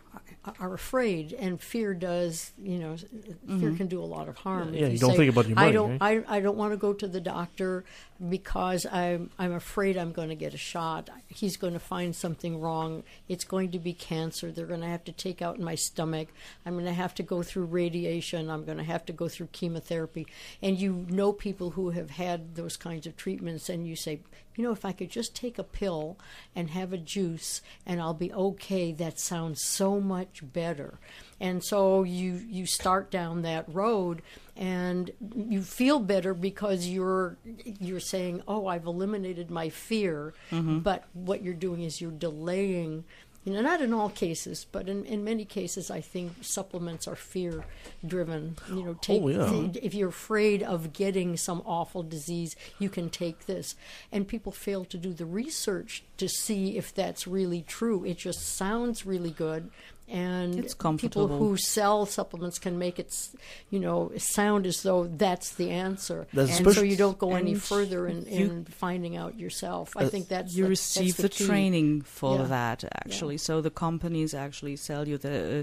are afraid, and fear does. You know, fear Mhm. can do a lot of harm. Yeah, If you don't say, think about your I don't. right? I, I don't want to go to the doctor because I'm I'm afraid I'm going to get a shot. He's going to find something wrong. It's going to be cancer. They're going to have to take out my stomach. I'm going to have to go through radiation. I'm going to have to go through chemotherapy. And you know people who have had those kinds of treatments, and you say, you know, if I could just take a pill and have a juice and I'll be okay, that sounds so much better. And so you you start down that road and you feel better because you're you're saying, "Oh, I've eliminated my fear." Mhm. But what you're doing is you're delaying you know, not in all cases, but in, in many cases, I think supplements are fear driven. You know, take Oh, yeah. if you're afraid of getting some awful disease, you can take this. And people fail to do the research to see if that's really true. It just sounds really good. And It's people who sell supplements can make it, you know, sound as though that's the answer. That's and so you don't go any further furder in, you- finding out yourself. I Uh, think that's you the, receive that's the, key. training for Yeah. that actually. So the companies actually sell you the uh,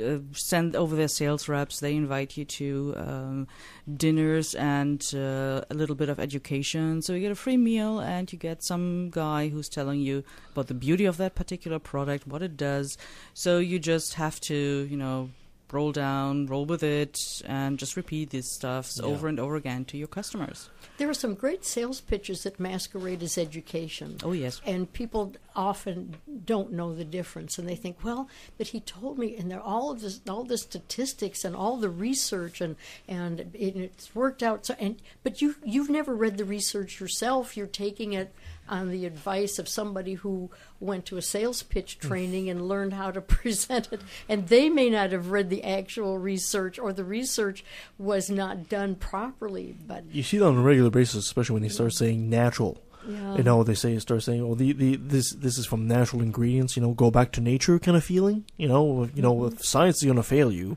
uh, send over their sales reps. They invite you to um, dinners and uh, a little bit of education. So you get a free meal and you get some guy who's telling you about the beauty of that particular product, what it does. So you just have to, you know. Roll down, roll with it, and just repeat these stuffs Yeah. over and over again to your customers. There are some great sales pitches that masquerade as education. Oh, yes. And people often don't know the difference, and they think, "Well, but he told me." And there all of this, all the statistics and all the research, and and it, it's worked out. So, and but you you've never read the research yourself. You're taking it on the advice of somebody who went to a sales pitch training and learned how to present it, and they may not have read the actual research, or the research was not done properly. But You see that on a regular basis, especially when they start saying natural. Yeah. You know, they say start saying, "Oh, the, the this this is from natural ingredients." You know, go back to nature kind of feeling. You know, you know, mm-hmm. if science is going to fail you,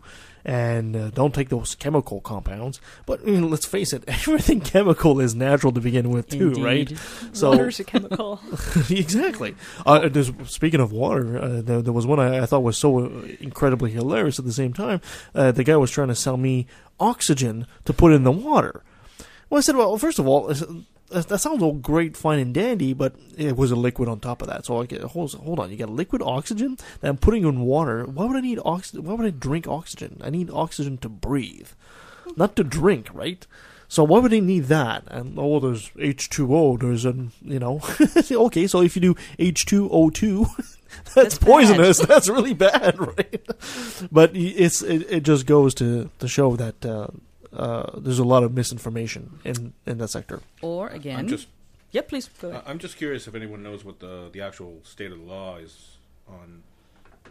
and uh, don't take those chemical compounds. But I mean, let's face it, everything chemical is natural to begin with, too, right? Indeed. Water's a chemical. exactly. Uh, there's, speaking of water, uh, there, there was one I, I thought was so uh, incredibly hilarious. At the same time, uh, the guy was trying to sell me oxygen to put in the water. Well, I said, well, first of all, uh, that sounds all great, fine and dandy, but it was a liquid on top of that. So I get, hold, hold on, you got liquid oxygen that I'm putting in water. Why would I need oxygen? Why would I drink oxygen? I need oxygen to breathe, not to drink, right? So why would they need that? And oh, there's H2O. There's an you know, okay. So if you do H2O2, that's, That's poisonous. That's really bad, right? But it's it, it just goes to to show that uh, uh, there's a lot of misinformation in in that sector. Or again, I'm just, yeah, please go ahead. I- I'm just curious if anyone knows what the the actual state of the law is on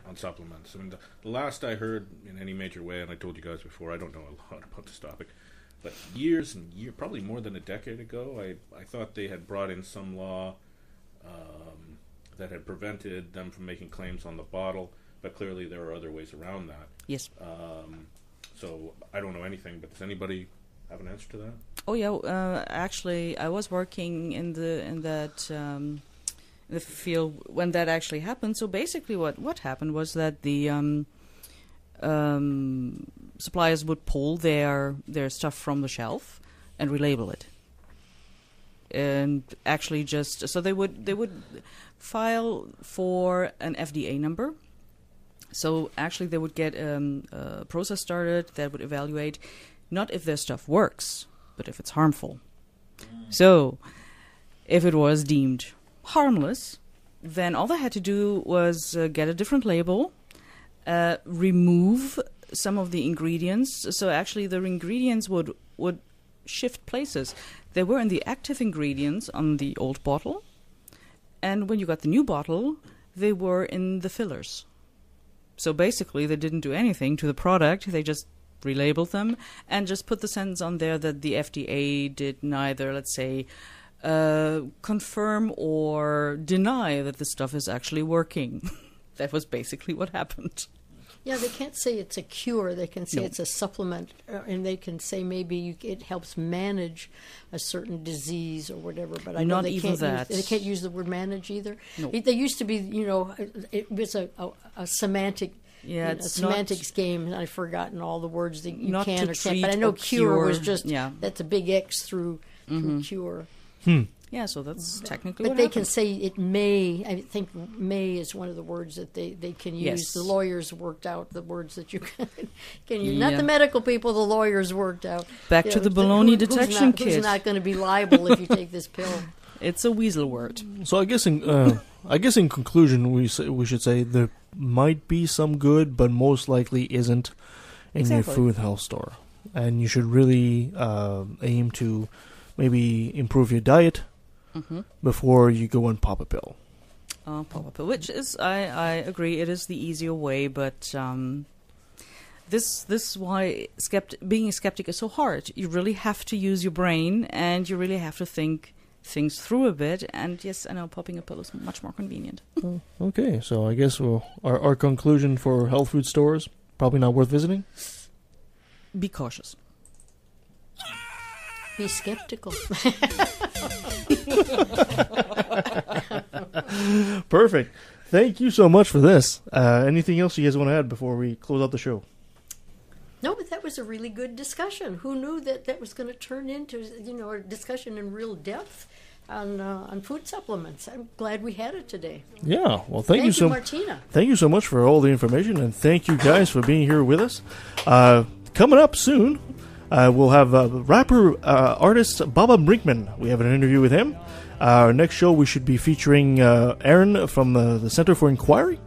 on supplements. I mean, the, the last I heard in any major way, and I told you guys before, I don't know a lot about this topic, but years and years, probably more than a decade ago, I I thought they had brought in some law um, that had prevented them from making claims on the bottle, but clearly there are other ways around that. Yes. Um, so I don't know anything, but does anybody have an answer to that? Oh yeah, uh, actually, I was working in the in that um, the field when that actually happened. So basically, what what happened was that the um, um, suppliers would pull their their stuff from the shelf and relabel it, and actually just so they would they would file for an FDA number. So actually, they would get um, a process started that would evaluate not if their stuff works, but if it's harmful. So, if it was deemed harmless, then all they had to do was uh, get a different label, uh, remove some of the ingredients. So actually, the ingredients would would shift places. They were in the active ingredients on the old bottle, and when you got the new bottle, they were in the fillers. So basically, they didn't do anything to the product. They just relabeled them and just put the sentence on there that the FDA did neither, let's say, uh, confirm or deny that the stuff is actually working. that was basically what happened. Yeah, they can't say it's a cure. They can say No. it's a supplement, uh, and they can say maybe you, it helps manage a certain disease or whatever. But I know Not they even can't that. Use, they can't use the word manage either. No. It- They used to be, you know, it- it was a, a, a semantic. Yeah, it's a not- semantics game, and I've forgotten all the words that you can to or can't. But I know or cure, was just yeah. that's a big X through, through Mhm. cure. Yeah, so that's technically But what they happened. can say it may. I think may is one of the words that they, they can use. Yes. The lawyers worked out the words that you can, can use. Not Yeah. the medical people, the lawyers worked out. Back You to know, the who- baloney who's detection not, kit. Who's not going to be liable if you take this pill? It's a weasel word. So I guess in uh, I guess in conclusion we say, we should say there might be some good, but most likely isn't in Exactly. your food health store, and you should really uh, aim to maybe improve your diet Mhm. before you go and pop a pill. Uh, pop up, which is I, I agree it is the easier way, but um, this this is why skept- being a skeptic is so hard. You really have to use your brain, and you really have to think things through a bit. And yes, I know popping a pill is much more convenient. Okay, so I guess we'll, our our conclusion for health food stores probably not worth visiting. Be cautious. Be skeptical. Perfect. Thank you so much for this. Uh, anything else you guys want to add before we close out the show? no, but that was a really good discussion. Who knew that that was going to turn into you know a discussion in real depth on uh, on food supplements? I'm glad we had it today. Yeah, well, thank, Thank you you, so Martina. Thank you so much for all the information, and thank you guys for being here with us. Uh, coming up soon, uh, we'll have uh, rapper uh, artist Baba Brinkman. We have an interview with him. Our next show, we should be featuring uh, Aaron from the Center for Inquiry.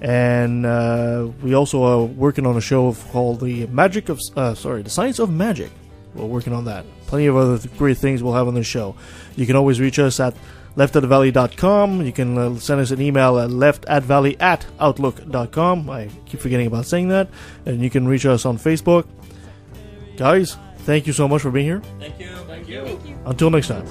And uh, we also are working on a show called the Magic of uh, sorry, the Science of Magic. We're working on that. Plenty of other great things we'll have on the show. You can always reach us at leftatvalley.com. You can uh, send us an email at leftatvalley at outlook.com. I keep forgetting about saying that. And you can reach us on Facebook. Guys, thank you so much for being here. Thank you. Thank you. Until next time.